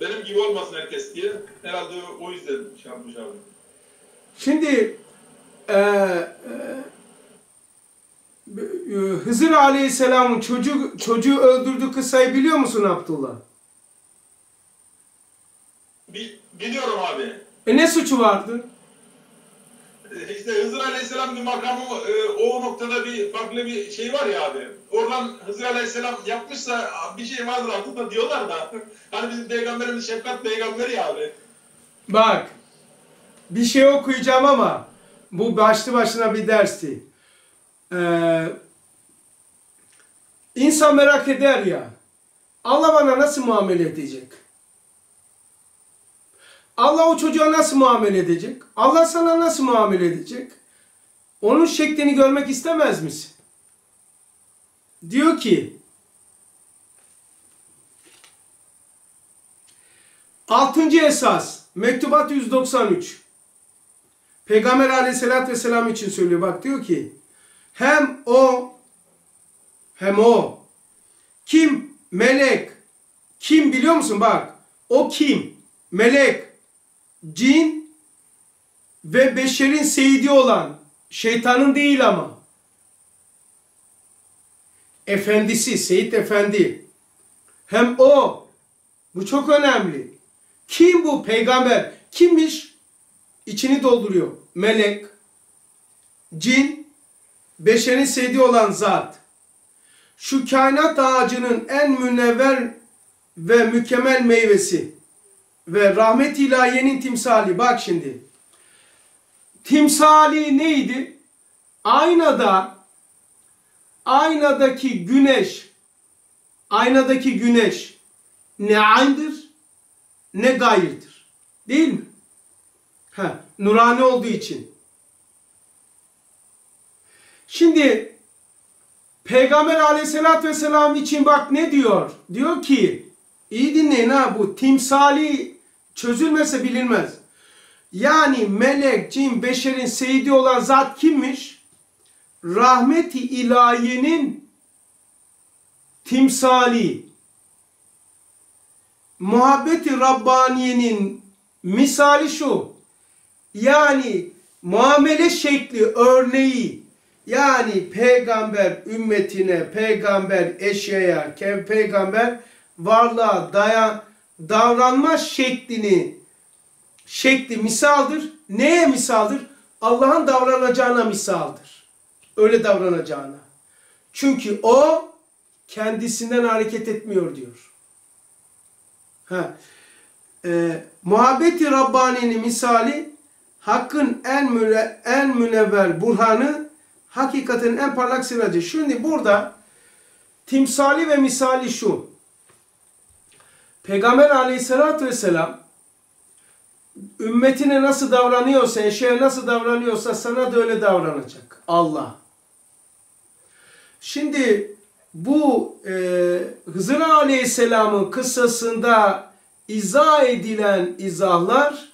benim gibi olmasın herkes diye herhalde o yüzden şey yapmış abi. Şimdi e, e, Hızır Aleyhisselam'ın çocuğu, çocuğu öldürdüğü kıssayı biliyor musun Abdullah? Bi- biliyorum abi. E ne suçu vardı? E, İşte Hızır Aleyhisselam bir makamı e, o noktada bir farklı bir şey var ya abi. Oradan Hızır Aleyhisselam yapmışsa bir şey vardır aklında diyorlar da. Hani bizim peygamberimiz şefkat peygamberi ya abi. Bak bir şey okuyacağım ama bu başlı başına bir dersti. Ee, insan merak eder ya Allah bana nasıl muamele edecek? Allah o çocuğa nasıl muamele edecek? Allah sana nasıl muamele edecek? Onun şeklini görmek istemez misin? Diyor ki Altıncı esas Mektubat 193 Peygamber aleyhissalatü vesselam için söylüyor. Bak diyor ki hem o hem o. Kim melek? Kim biliyor musun? Bak o kim? Melek cin ve beşerin seyidi olan şeytanın değil ama. Efendisi Seyit Efendi. Hem o bu çok önemli. Kim bu peygamber? Kimmiş? İçini dolduruyor. Melek cin beşerin seyidi olan zat şu kainat ağacının en münevver ve mükemmel meyvesi ve rahmet ilahiyenin timsali. Bak şimdi. Timsali neydi? Aynada aynadaki güneş aynadaki güneş ne ayndır ne gayrıdır. Değil mi? Ha, nurani olduğu için. Şimdi Peygamber aleyhissalatü vesselam için bak ne diyor? Diyor ki iyi dinleyin ha bu timsali çözülmese bilinmez. Yani melek, cin, beşerin seyidi olan zat kimmiş? Rahmeti ilahiyenin timsali. Muhabbeti Rabbaniye'nin misali şu. Yani muamele şekli, örneği. Yani peygamber ümmetine, peygamber eşyaya, peygamber varlığa daya, davranma şeklini şekli misaldır. Neye misaldır? Allah'ın davranacağına misaldır. Öyle davranacağına. Çünkü o kendisinden hareket etmiyor diyor. Ha. Ee, muhabbeti Rabbani'nin misali hakkın en müne, en münevver burhanı hakikatin en parlak sıracı. Şimdi burada timsali ve misali şu. Peygamber aleyhissalatü vesselam ümmetine nasıl davranıyorsa, eşeğe nasıl davranıyorsa sana da öyle davranacak. Allah. Şimdi bu e, Hızır Aleyhisselam'ın kıssasında izah edilen izahlar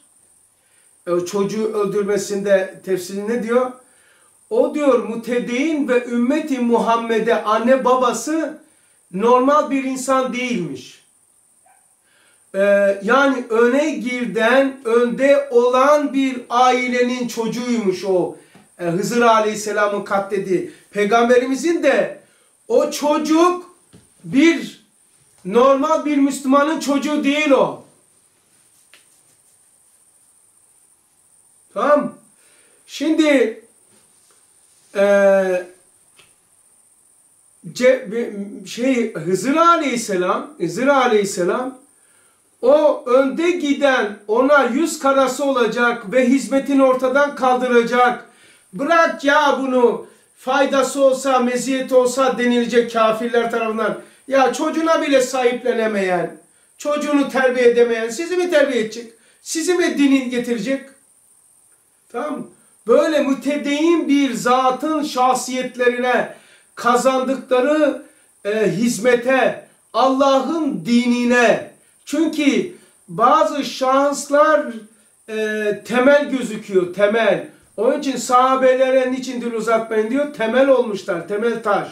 e, çocuğu öldürmesinde tefsiri ne diyor? O diyor mütedeyin ve ümmeti Muhammed'e anne babası normal bir insan değilmiş. Ee, yani öne girden önde olan bir ailenin çocuğuymuş o e, Hızır Aleyhisselam'ın katlediği. Peygamberimizin de o çocuk bir normal bir Müslümanın çocuğu değil o. Tamam. Şimdi eee ce, şey Hızır Aleyhisselam Hızır Aleyhisselam o önde giden ona yüz karası olacak ve hizmetini ortadan kaldıracak. Bırak ya bunu faydası olsa, meziyeti olsa denilecek kafirler tarafından. Ya çocuğuna bile sahiplenemeyen, çocuğunu terbiye edemeyen sizi mi terbiye edecek? Sizi mi dinin getirecek? Tamam mı? Böyle mütedeyyin bir zatın şahsiyetlerine kazandıkları e, hizmete, Allah'ın dinine. Çünkü bazı şahıslar e, temel gözüküyor, temel. Onun için sahabelere niçin dil uzatmayın diyor, temel olmuşlar, temel taş.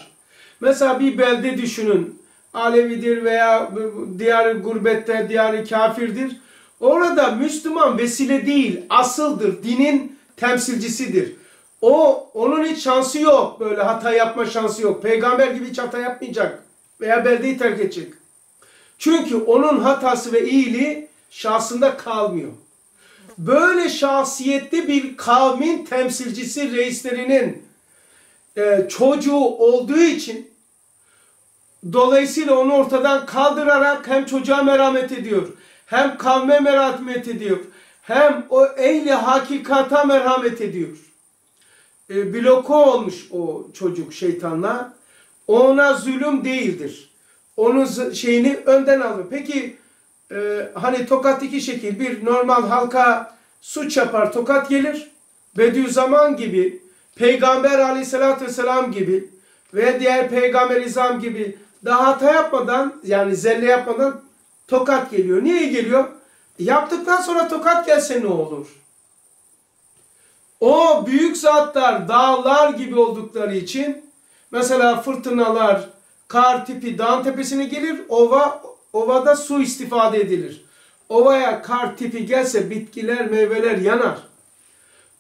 Mesela bir belde düşünün, Alevidir veya diyarı gurbette, diyarı kafirdir. Orada Müslüman vesile değil, asıldır, dinin temsilcisidir. O, onun hiç şansı yok, böyle hata yapma şansı yok. Peygamber gibi hiç hata yapmayacak veya beldeyi terk edecek. Çünkü onun hatası ve iyiliği şahsında kalmıyor. Böyle şahsiyetli bir kavmin temsilcisi reislerinin e, çocuğu olduğu için dolayısıyla onu ortadan kaldırarak hem çocuğa merhamet ediyor, hem kavme merhamet ediyor, hem o ehli hakikata merhamet ediyor. E, bloke olmuş o çocuk şeytanla. Ona zulüm değildir. Onun şeyini önden alır. Peki e, hani tokat iki şekil. Bir normal halka suç yapar tokat gelir. Bediüzzaman gibi, Peygamber aleyhissalatü vesselam gibi ve diğer peygamber izam gibi daha hata yapmadan yani zelle yapmadan tokat geliyor. Niye geliyor? Yaptıktan sonra tokat gelse ne olur? O büyük zatlar dağlar gibi oldukları için mesela fırtınalar, kar tipi dağın tepesine gelir, ova ovada su istifade edilir. Ovaya kar tipi gelse bitkiler, meyveler yanar.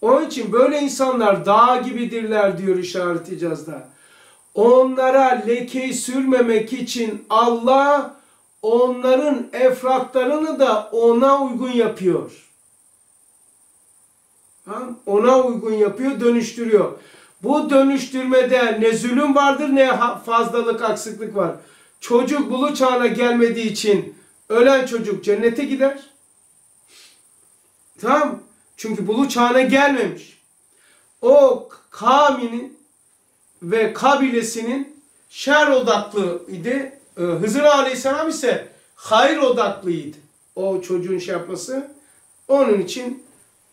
Onun için böyle insanlar dağ gibidirler diyor işaret icazda. Onlara lekeyi sürmemek için Allah onların efratlarını da ona uygun yapıyor. Tamam? Ona uygun yapıyor, dönüştürüyor. Bu dönüştürmede ne zulüm vardır ne fazlalık, aksıklık var. Çocuk bulu çağına gelmediği için ölen çocuk cennete gider. Tamam. Çünkü bulu çağına gelmemiş. O kavminin ve kabilesinin şer odaklı idi. Ee, Hızır Aleyhisselam ise hayır odaklıydı. O çocuğun şey yapması. Onun için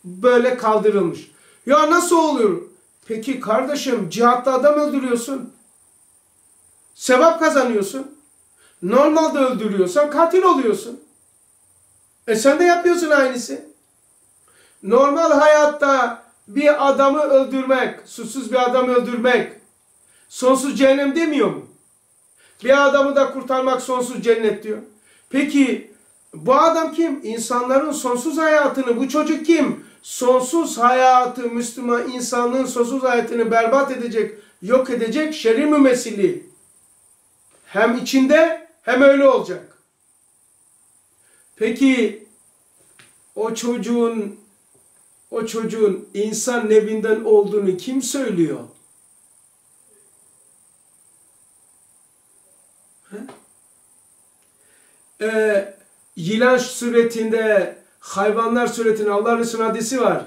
böyle kaldırılmış. Ya nasıl oluyor? Peki kardeşim cihatta adam öldürüyorsun. Sevap kazanıyorsun. Normalde öldürüyorsan katil oluyorsun. E sen de yapıyorsun aynısı. Normal hayatta bir adamı öldürmek, suçsuz bir adamı öldürmek sonsuz cehennem demiyor mu? Bir adamı da kurtarmak sonsuz cennet diyor. Peki bu adam kim? İnsanların sonsuz hayatını, bu çocuk kim? Sonsuz hayatı, Müslüman insanlığın sonsuz hayatını berbat edecek, yok edecek şerri mümessili. Hem içinde hem öyle olacak. Peki o çocuğun o çocuğun insan nevinden olduğunu kim söylüyor? Ee, yılan suretinde, hayvanlar suretinde Allah Resulü'nün hadisi var.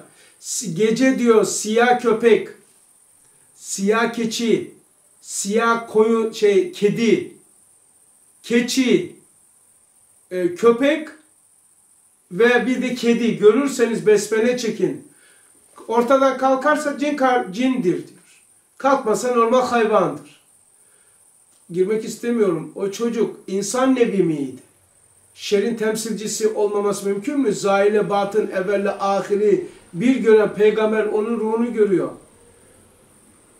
Gece diyor siyah köpek, siyah keçi, siyah koyun şey kedi, keçi, e, köpek ve bir de kedi görürseniz besmele çekin. Ortadan kalkarsa cin kar, cindir diyor. Kalkmasa normal hayvandır. Girmek istemiyorum. O çocuk insan nevi miydi? Şerin temsilcisi olmaması mümkün mü? Zahile batın evvelle ahiri bir gören peygamber onun ruhunu görüyor.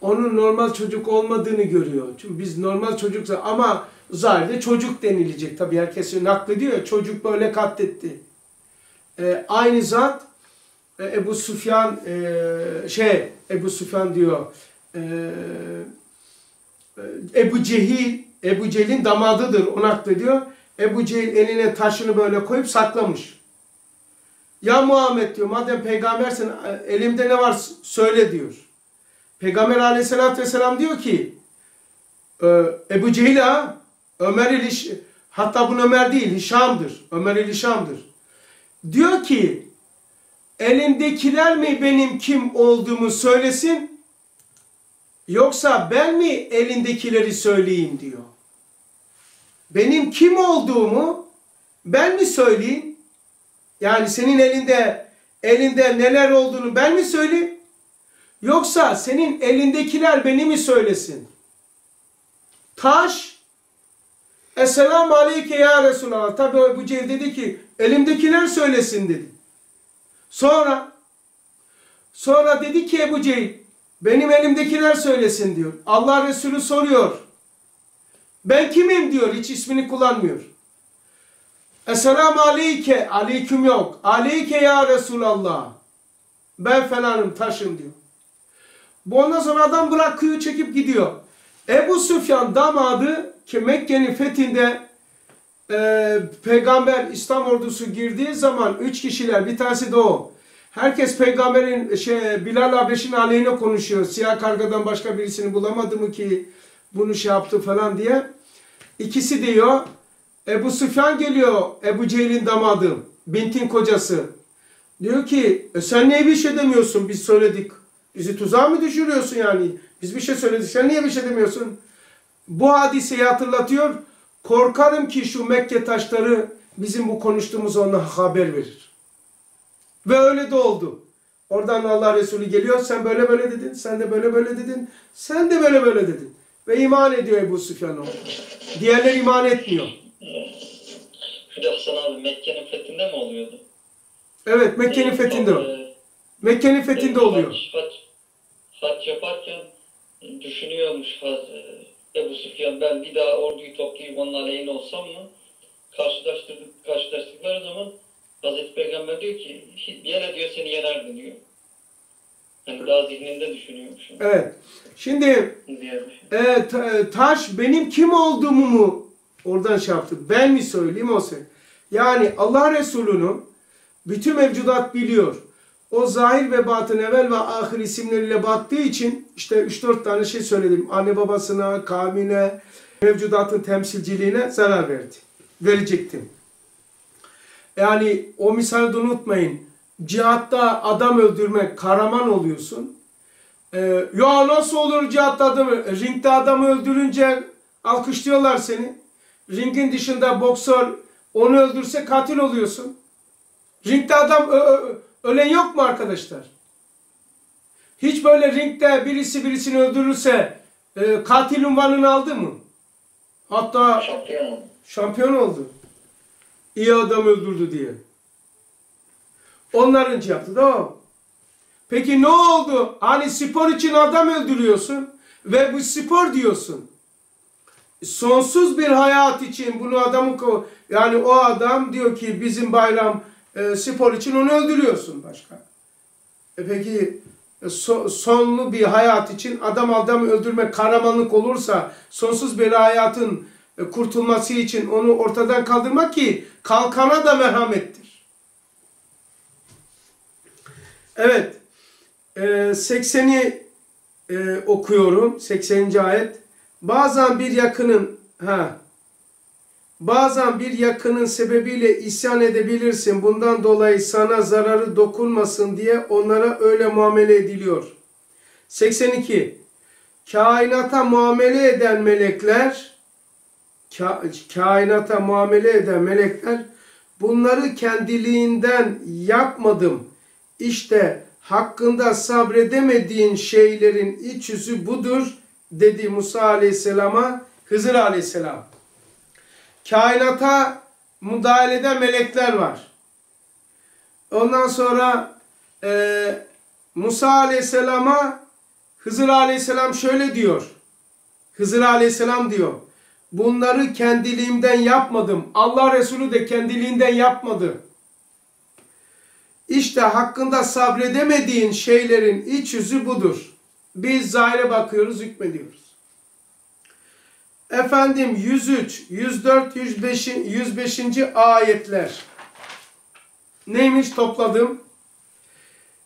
Onun normal çocuk olmadığını görüyor. Çünkü biz normal çocuksa ama zahirde çocuk denilecek. Tabii herkes naklediyor ya çocuk böyle katletti. Ee, aynı zat e, Ebu Süfyan e, şey Ebu Süfyan diyor e, e, Ebu Cehil Ebu Cehil'in damadıdır o naklediyor. Ebu Cehil eline taşını böyle koyup saklamış. Ya Muhammed diyor madem peygambersin elimde ne var söyle diyor. Peygamber aleyhissalatü vesselam diyor ki e, Ebu Cehil ha Ömer il Hiş- hatta bu Ömer değil Hişam'dır. Ömer il Hişam'dır. Diyor ki elindekiler mi benim kim olduğumu söylesin yoksa ben mi elindekileri söyleyeyim diyor. Benim kim olduğumu ben mi söyleyeyim? Yani senin elinde elinde neler olduğunu ben mi söyleyeyim? Yoksa senin elindekiler beni mi söylesin? Taş Esselamu aleyke ya Resulallah. Tabi bu Cehil dedi ki elimdekiler söylesin dedi. Sonra sonra dedi ki Ebu Cehil benim elimdekiler söylesin diyor. Allah Resulü soruyor. Ben kimim diyor. Hiç ismini kullanmıyor. Esselamu aleyke. Aleyküm yok. Aleyke ya Resulallah. Ben falanım taşım diyor. Bu ondan sonra adam bırakıyor çekip gidiyor. Ebu Süfyan damadı ki Mekke'nin fethinde e, peygamber İslam ordusu girdiği zaman üç kişiler bir tanesi de o. Herkes peygamberin şey Bilal Habeş'in aleyhine konuşuyor. Siyah kargadan başka birisini bulamadı mı ki bunu şey yaptı falan diye. İkisi diyor Ebu Süfyan geliyor Ebu Cehil'in damadı. Bintin kocası. Diyor ki e sen niye bir şey demiyorsun biz söyledik. Bizi tuzağa mı düşürüyorsun yani? Biz bir şey söyledik sen niye bir şey demiyorsun? Bu hadiseyi hatırlatıyor. Korkarım ki şu Mekke taşları bizim bu konuştuğumuz ona haber verir. Ve öyle de oldu. Oradan Allah Resulü geliyor. Sen böyle böyle dedin. Sen de böyle böyle dedin. Sen de böyle böyle dedin. Ve iman ediyor Ebu Süfyan orada. Diğerleri iman etmiyor. Hasan abi Mekke'nin fethinde mi oluyordu? Evet Mekke'nin fethinde o. Ee, Mekke'nin fethinde oluyor. Hac, yaparken düşünüyormuş Haz- Ebu Süfyan ben bir daha orduyu toplayıp onun aleyhine olsam mı? Karşılaştırdık, karşılaştıkları zaman Hazreti Peygamber diyor ki yine diyor seni yenerdi diyor. Yani daha zihninde düşünüyormuş. Evet. Şimdi şey. e, ta- taş benim kim olduğumu mu oradan şey yaptı. Ben mi söyleyeyim o söyle. Yani Allah Resulü'nü bütün mevcudat biliyor. O zahir ve batın evvel ve ahir isimleriyle baktığı için işte 3-4 tane şey söyledim. Anne babasına, kavmine, mevcudatın temsilciliğine zarar verdi. Verecektim. Yani o misali de unutmayın. Cihatta adam öldürmek kahraman oluyorsun. Ee, ya nasıl olur cihatta adamı? Ringde adamı öldürünce alkışlıyorlar seni. Ringin dışında boksör onu öldürse katil oluyorsun. Ringde adam ölen yok mu arkadaşlar? Hiç böyle ringde birisi birisini öldürürse e, katil unvanını aldı mı? Hatta Şampiyon şampiyon oldu. İyi adam öldürdü diye. Onların yaptı da o. Peki ne oldu? Hani spor için adam öldürüyorsun ve bu spor diyorsun. Sonsuz bir hayat için bunu adamı yani o adam diyor ki bizim bayram e, spor için onu öldürüyorsun başka. E peki e, so- sonlu bir hayat için adam adam öldürmek kahramanlık olursa sonsuz bir hayatın e, kurtulması için onu ortadan kaldırmak ki kalkana da merhamettir. Evet. E, 80'i e, okuyorum. 80. ayet. Bazen bir yakının ha Bazen bir yakının sebebiyle isyan edebilirsin. Bundan dolayı sana zararı dokunmasın diye onlara öyle muamele ediliyor. 82. Kainata muamele eden melekler ka- kainata muamele eden melekler bunları kendiliğinden yapmadım. İşte hakkında sabredemediğin şeylerin iç yüzü budur dedi Musa aleyhisselama Hızır aleyhisselam. Kainata müdahale eden melekler var. Ondan sonra e, Musa aleyhisselama Hızır aleyhisselam şöyle diyor. Hızır aleyhisselam diyor. Bunları kendiliğimden yapmadım. Allah Resulü de kendiliğinden yapmadı. İşte hakkında sabredemediğin şeylerin iç yüzü budur. Biz zahire bakıyoruz, hükmediyoruz. Efendim 103, 104, 105, 105. ayetler. Neymiş topladım?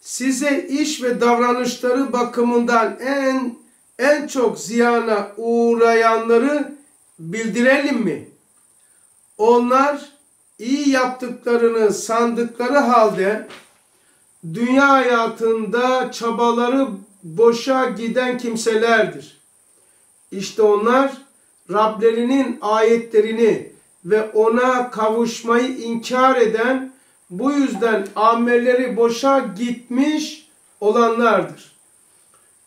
Size iş ve davranışları bakımından en en çok ziyana uğrayanları bildirelim mi? Onlar iyi yaptıklarını sandıkları halde dünya hayatında çabaları boşa giden kimselerdir. İşte onlar Rablerinin ayetlerini ve ona kavuşmayı inkar eden bu yüzden amelleri boşa gitmiş olanlardır.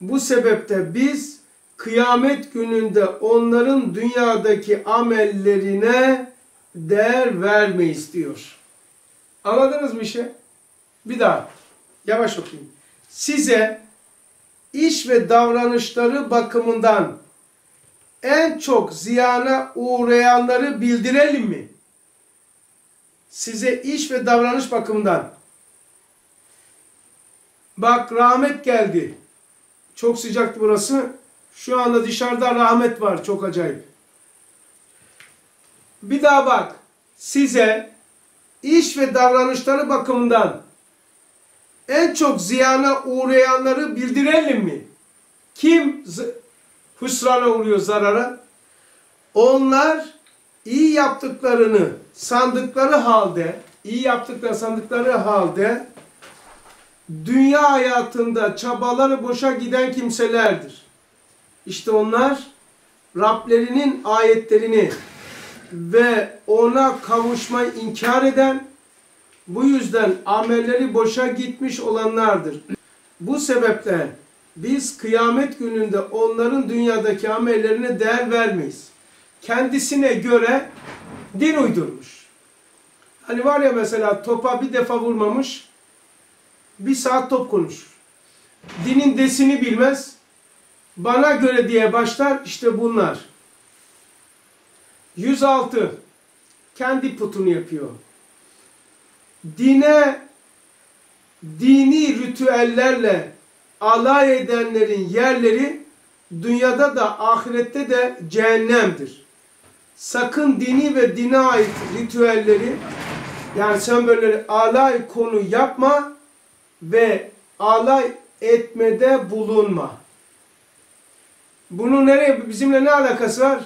Bu sebeple biz kıyamet gününde onların dünyadaki amellerine değer vermeyiz diyor. Anladınız mı işi? Bir daha. Yavaş okuyayım. Size iş ve davranışları bakımından en çok ziyana uğrayanları bildirelim mi? Size iş ve davranış bakımından. Bak rahmet geldi. Çok sıcaktı burası. Şu anda dışarıda rahmet var. Çok acayip. Bir daha bak. Size iş ve davranışları bakımından en çok ziyana uğrayanları bildirelim mi? Kim hüsrana uğruyor zarara? Onlar iyi yaptıklarını sandıkları halde, iyi yaptıkları sandıkları halde dünya hayatında çabaları boşa giden kimselerdir. İşte onlar Rablerinin ayetlerini ve ona kavuşmayı inkar eden, bu yüzden amelleri boşa gitmiş olanlardır. Bu sebeple biz kıyamet gününde onların dünyadaki amellerine değer vermeyiz. Kendisine göre din uydurmuş. Hani var ya mesela topa bir defa vurmamış, Bir saat top konuşur. Dinin desini bilmez. Bana göre diye başlar. İşte bunlar. 106. Kendi putunu yapıyor. Dine dini ritüellerle alay edenlerin yerleri dünyada da ahirette de cehennemdir. Sakın dini ve dine ait ritüelleri yani sembolleri alay konu yapma ve alay etmede bulunma. Bunun nereye bizimle ne alakası var?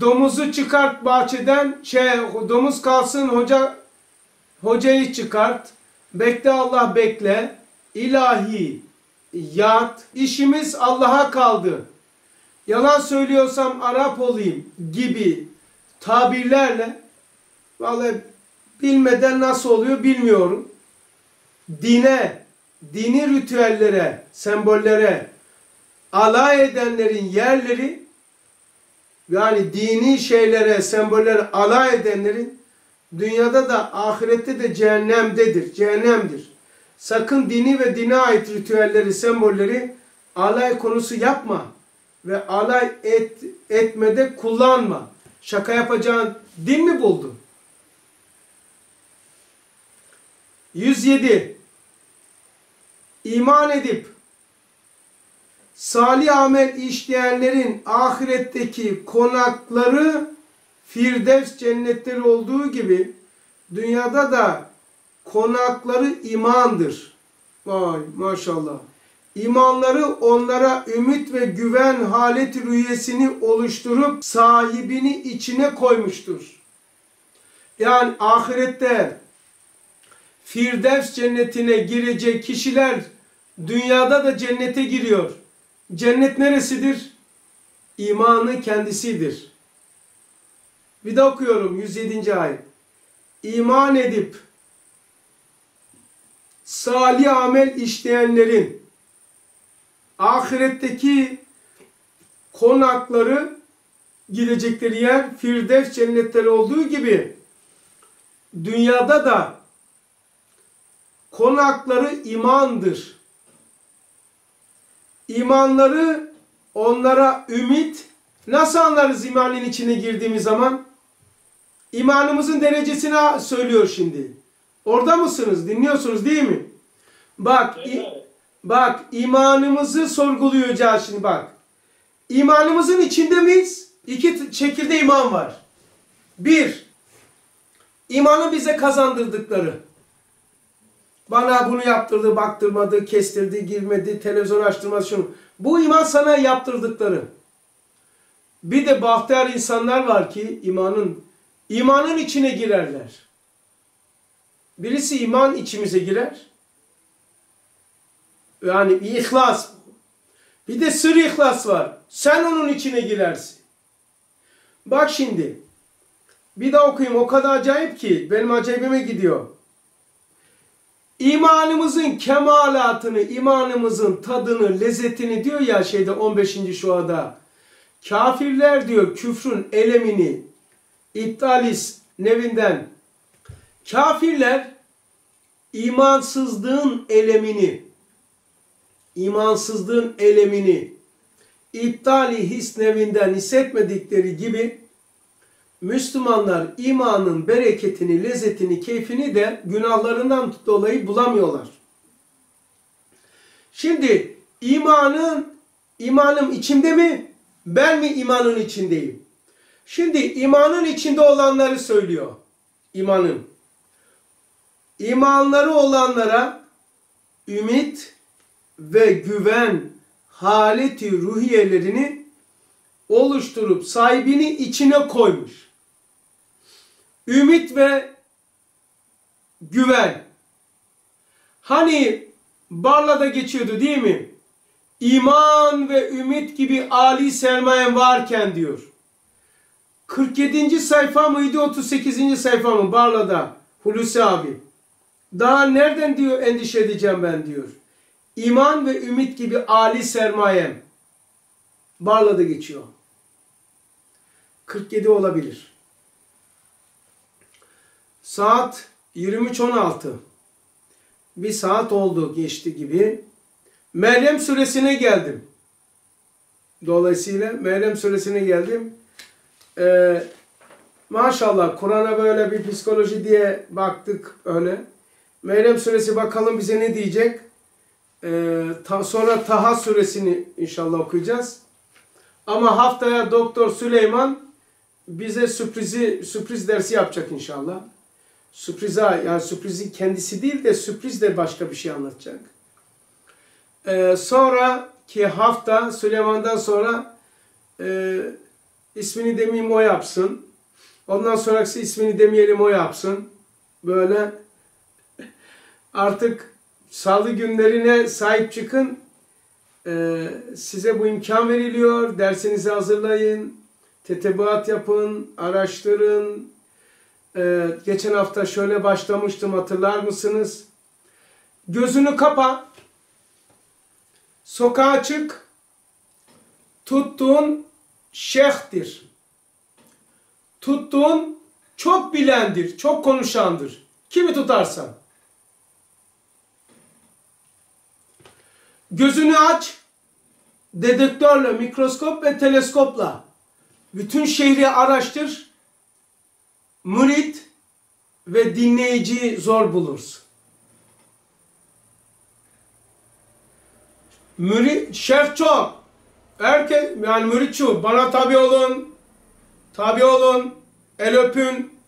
Domuzu çıkart bahçeden, şey domuz kalsın hoca hocayı çıkart. Bekle Allah bekle. İlahi yat. İşimiz Allah'a kaldı. Yalan söylüyorsam Arap olayım gibi tabirlerle vallahi bilmeden nasıl oluyor bilmiyorum. Dine, dini ritüellere, sembollere alay edenlerin yerleri yani dini şeylere, sembollere alay edenlerin dünyada da ahirette de cehennemdedir, cehennemdir. Sakın dini ve dine ait ritüelleri, sembolleri alay konusu yapma ve alay et, etmede kullanma. Şaka yapacağın din mi buldu? 107. İman edip salih amel işleyenlerin ahiretteki konakları Firdevs cennetleri olduğu gibi dünyada da konakları imandır. Vay maşallah. İmanları onlara ümit ve güven haleti rüyesini oluşturup sahibini içine koymuştur. Yani ahirette Firdevs cennetine girecek kişiler dünyada da cennete giriyor. Cennet neresidir? İmanı kendisidir. Bir de okuyorum 107. ayet. İman edip salih amel işleyenlerin ahiretteki konakları gidecekleri yer Firdevs cennetleri olduğu gibi dünyada da konakları imandır. İmanları onlara ümit. Nasıl anlarız imanın içine girdiğimiz zaman? İmanımızın derecesini söylüyor şimdi. Orada mısınız? Dinliyorsunuz değil mi? Bak, bak imanımızı sorgulayacağız şimdi bak. İmanımızın içinde miyiz? İki şekilde iman var. Bir, imanı bize kazandırdıkları. Bana bunu yaptırdı, baktırmadı, kestirdi, girmedi, televizyon açtırmaz şunu. Bu iman sana yaptırdıkları. Bir de bahtiyar insanlar var ki imanın imanın içine girerler. Birisi iman içimize girer. Yani ihlas. Bir de sır ihlas var. Sen onun içine girersin. Bak şimdi. Bir daha okuyayım. O kadar acayip ki benim acayibime gidiyor. İmanımızın kemalatını, imanımızın tadını, lezzetini diyor ya şeyde 15. şuada. Kafirler diyor küfrün elemini iptalis nevinden kafirler imansızlığın elemini imansızlığın elemini iptali his nevinden hissetmedikleri gibi Müslümanlar imanın bereketini, lezzetini, keyfini de günahlarından dolayı bulamıyorlar. Şimdi imanın, imanım içimde mi? Ben mi imanın içindeyim? Şimdi imanın içinde olanları söylüyor. İmanın. İmanları olanlara ümit ve güven haleti ruhiyelerini oluşturup sahibini içine koymuş. Ümit ve güven. Hani Barla'da geçiyordu değil mi? İman ve ümit gibi âli sermayen varken diyor. 47. sayfa mıydı 38. sayfa mı Barla'da Hulusi abi. Daha nereden diyor endişe edeceğim ben diyor. İman ve ümit gibi âli sermayem. Barla'da geçiyor. 47 olabilir. Saat 23.16. bir saat oldu geçti gibi. Meryem suresine geldim. Dolayısıyla Meryem suresine geldim. Ee, maşallah Kur'an'a böyle bir psikoloji diye baktık öyle. Meryem suresi bakalım bize ne diyecek. Ee, ta- sonra Taha suresini inşallah okuyacağız. Ama haftaya Doktor Süleyman bize sürprizi sürpriz dersi yapacak inşallah. Sürprize yani sürprizi kendisi değil de sürpriz de başka bir şey anlatacak. Ee, sonraki hafta Süleyman'dan sonra e, ismini demeyeyim o yapsın. Ondan sonraki ismini demeyelim o yapsın. Böyle artık salı günlerine sahip çıkın. Ee, size bu imkan veriliyor. Dersinizi hazırlayın. Tetebuat yapın. Araştırın. Ee, geçen hafta şöyle başlamıştım hatırlar mısınız? Gözünü kapa. Sokağa çık. Tuttuğun şeyhtir. Tuttuğun çok bilendir, çok konuşandır. Kimi tutarsan. Gözünü aç. Dedektörle, mikroskop ve teleskopla bütün şehri araştır. Mürit ve dinleyici zor bulursun. Mürit, şef çok. Herkes, yani mürit şu, bana tabi olun, tabi olun, el öpün.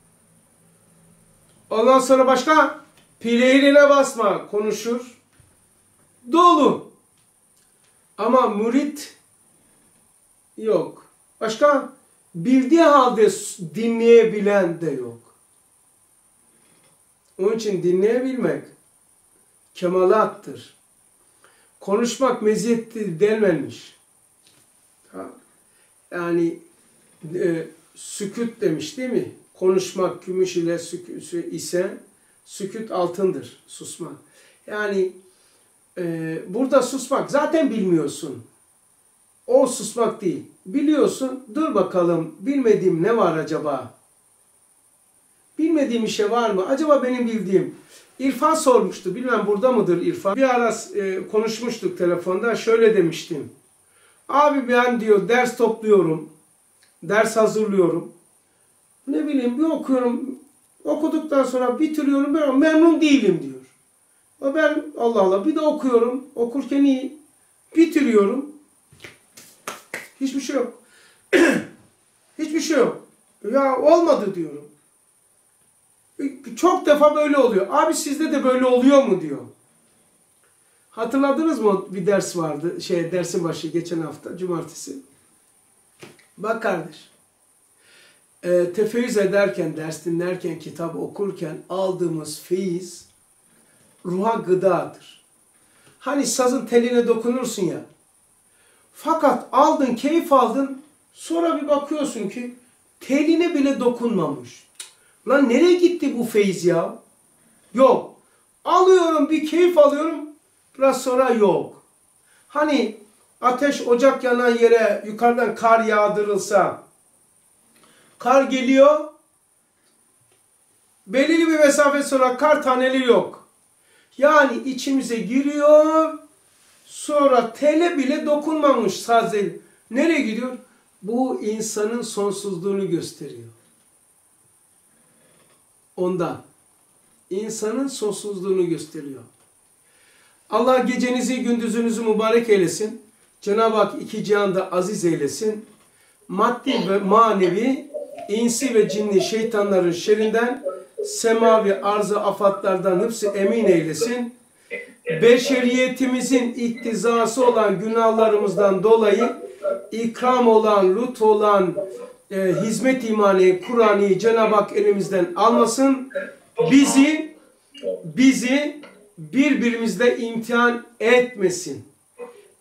Ondan sonra başka, pileğine basma, konuşur. Dolu. Ama mürit yok. Başka, bildiği halde dinleyebilen de yok. Onun için dinleyebilmek kemalattır. Konuşmak meziyettir denmemiş. Yani e, süküt demiş değil mi? Konuşmak gümüş ile süküt ise süküt altındır. Susmak. Yani e, burada susmak zaten bilmiyorsun. O susmak değil. Biliyorsun. Dur bakalım bilmediğim ne var acaba? Bilmediğim bir şey var mı? Acaba benim bildiğim. İrfan sormuştu. Bilmem burada mıdır İrfan? Bir ara e, konuşmuştuk telefonda. Şöyle demiştim. Abi ben diyor ders topluyorum. Ders hazırlıyorum. Ne bileyim bir okuyorum. Okuduktan sonra bitiriyorum. Ben memnun değilim diyor. Ben Allah Allah bir de okuyorum. Okurken iyi. Bitiriyorum. Hiçbir şey yok. *clears throat* Hiçbir şey yok. Ya olmadı diyorum. Çok defa böyle oluyor. Abi sizde de böyle oluyor mu diyor. Hatırladınız mı bir ders vardı. Şey dersin başı geçen hafta cumartesi. Bak kardeş. E, tefeyyüz ederken, ders dinlerken, kitap okurken aldığımız feyiz ruha gıdadır. Hani sazın teline dokunursun ya. Fakat aldın, keyif aldın. Sonra bir bakıyorsun ki teline bile dokunmamış. Lan nereye gitti bu feyiz ya? Yok. Alıyorum bir keyif alıyorum. Biraz sonra yok. Hani ateş ocak yanan yere yukarıdan kar yağdırılsa kar geliyor belirli bir mesafe sonra kar taneleri yok. Yani içimize giriyor sonra tele bile dokunmamış sadece. Nereye gidiyor? Bu insanın sonsuzluğunu gösteriyor. Ondan. insanın sonsuzluğunu gösteriyor. Allah gecenizi gündüzünüzü mübarek eylesin. Cenab-ı Hak iki cihanda aziz eylesin. Maddi ve manevi insi ve cinli şeytanların şerinden semavi arzı afatlardan hıfzı emin eylesin. Beşeriyetimizin iktizası olan günahlarımızdan dolayı ikram olan, lut olan e, hizmet imani, Kur'an'ı Cenab-ı Hak elimizden almasın. Bizi bizi birbirimizle imtihan etmesin.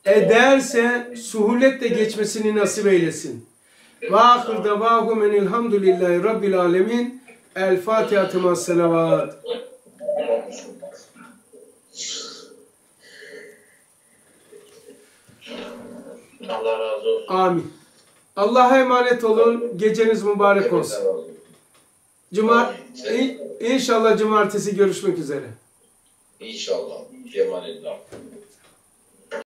Ederse suhuletle geçmesini nasip eylesin. Ve ahir devahum enilhamdülillahi rabbil alemin. El Fatiha tema selavat. Allah razı olsun. Amin. Allah'a emanet olun. Geceniz mübarek olsun. Cuma, İnşallah cumartesi görüşmek üzere. İnşallah. Kemalillah.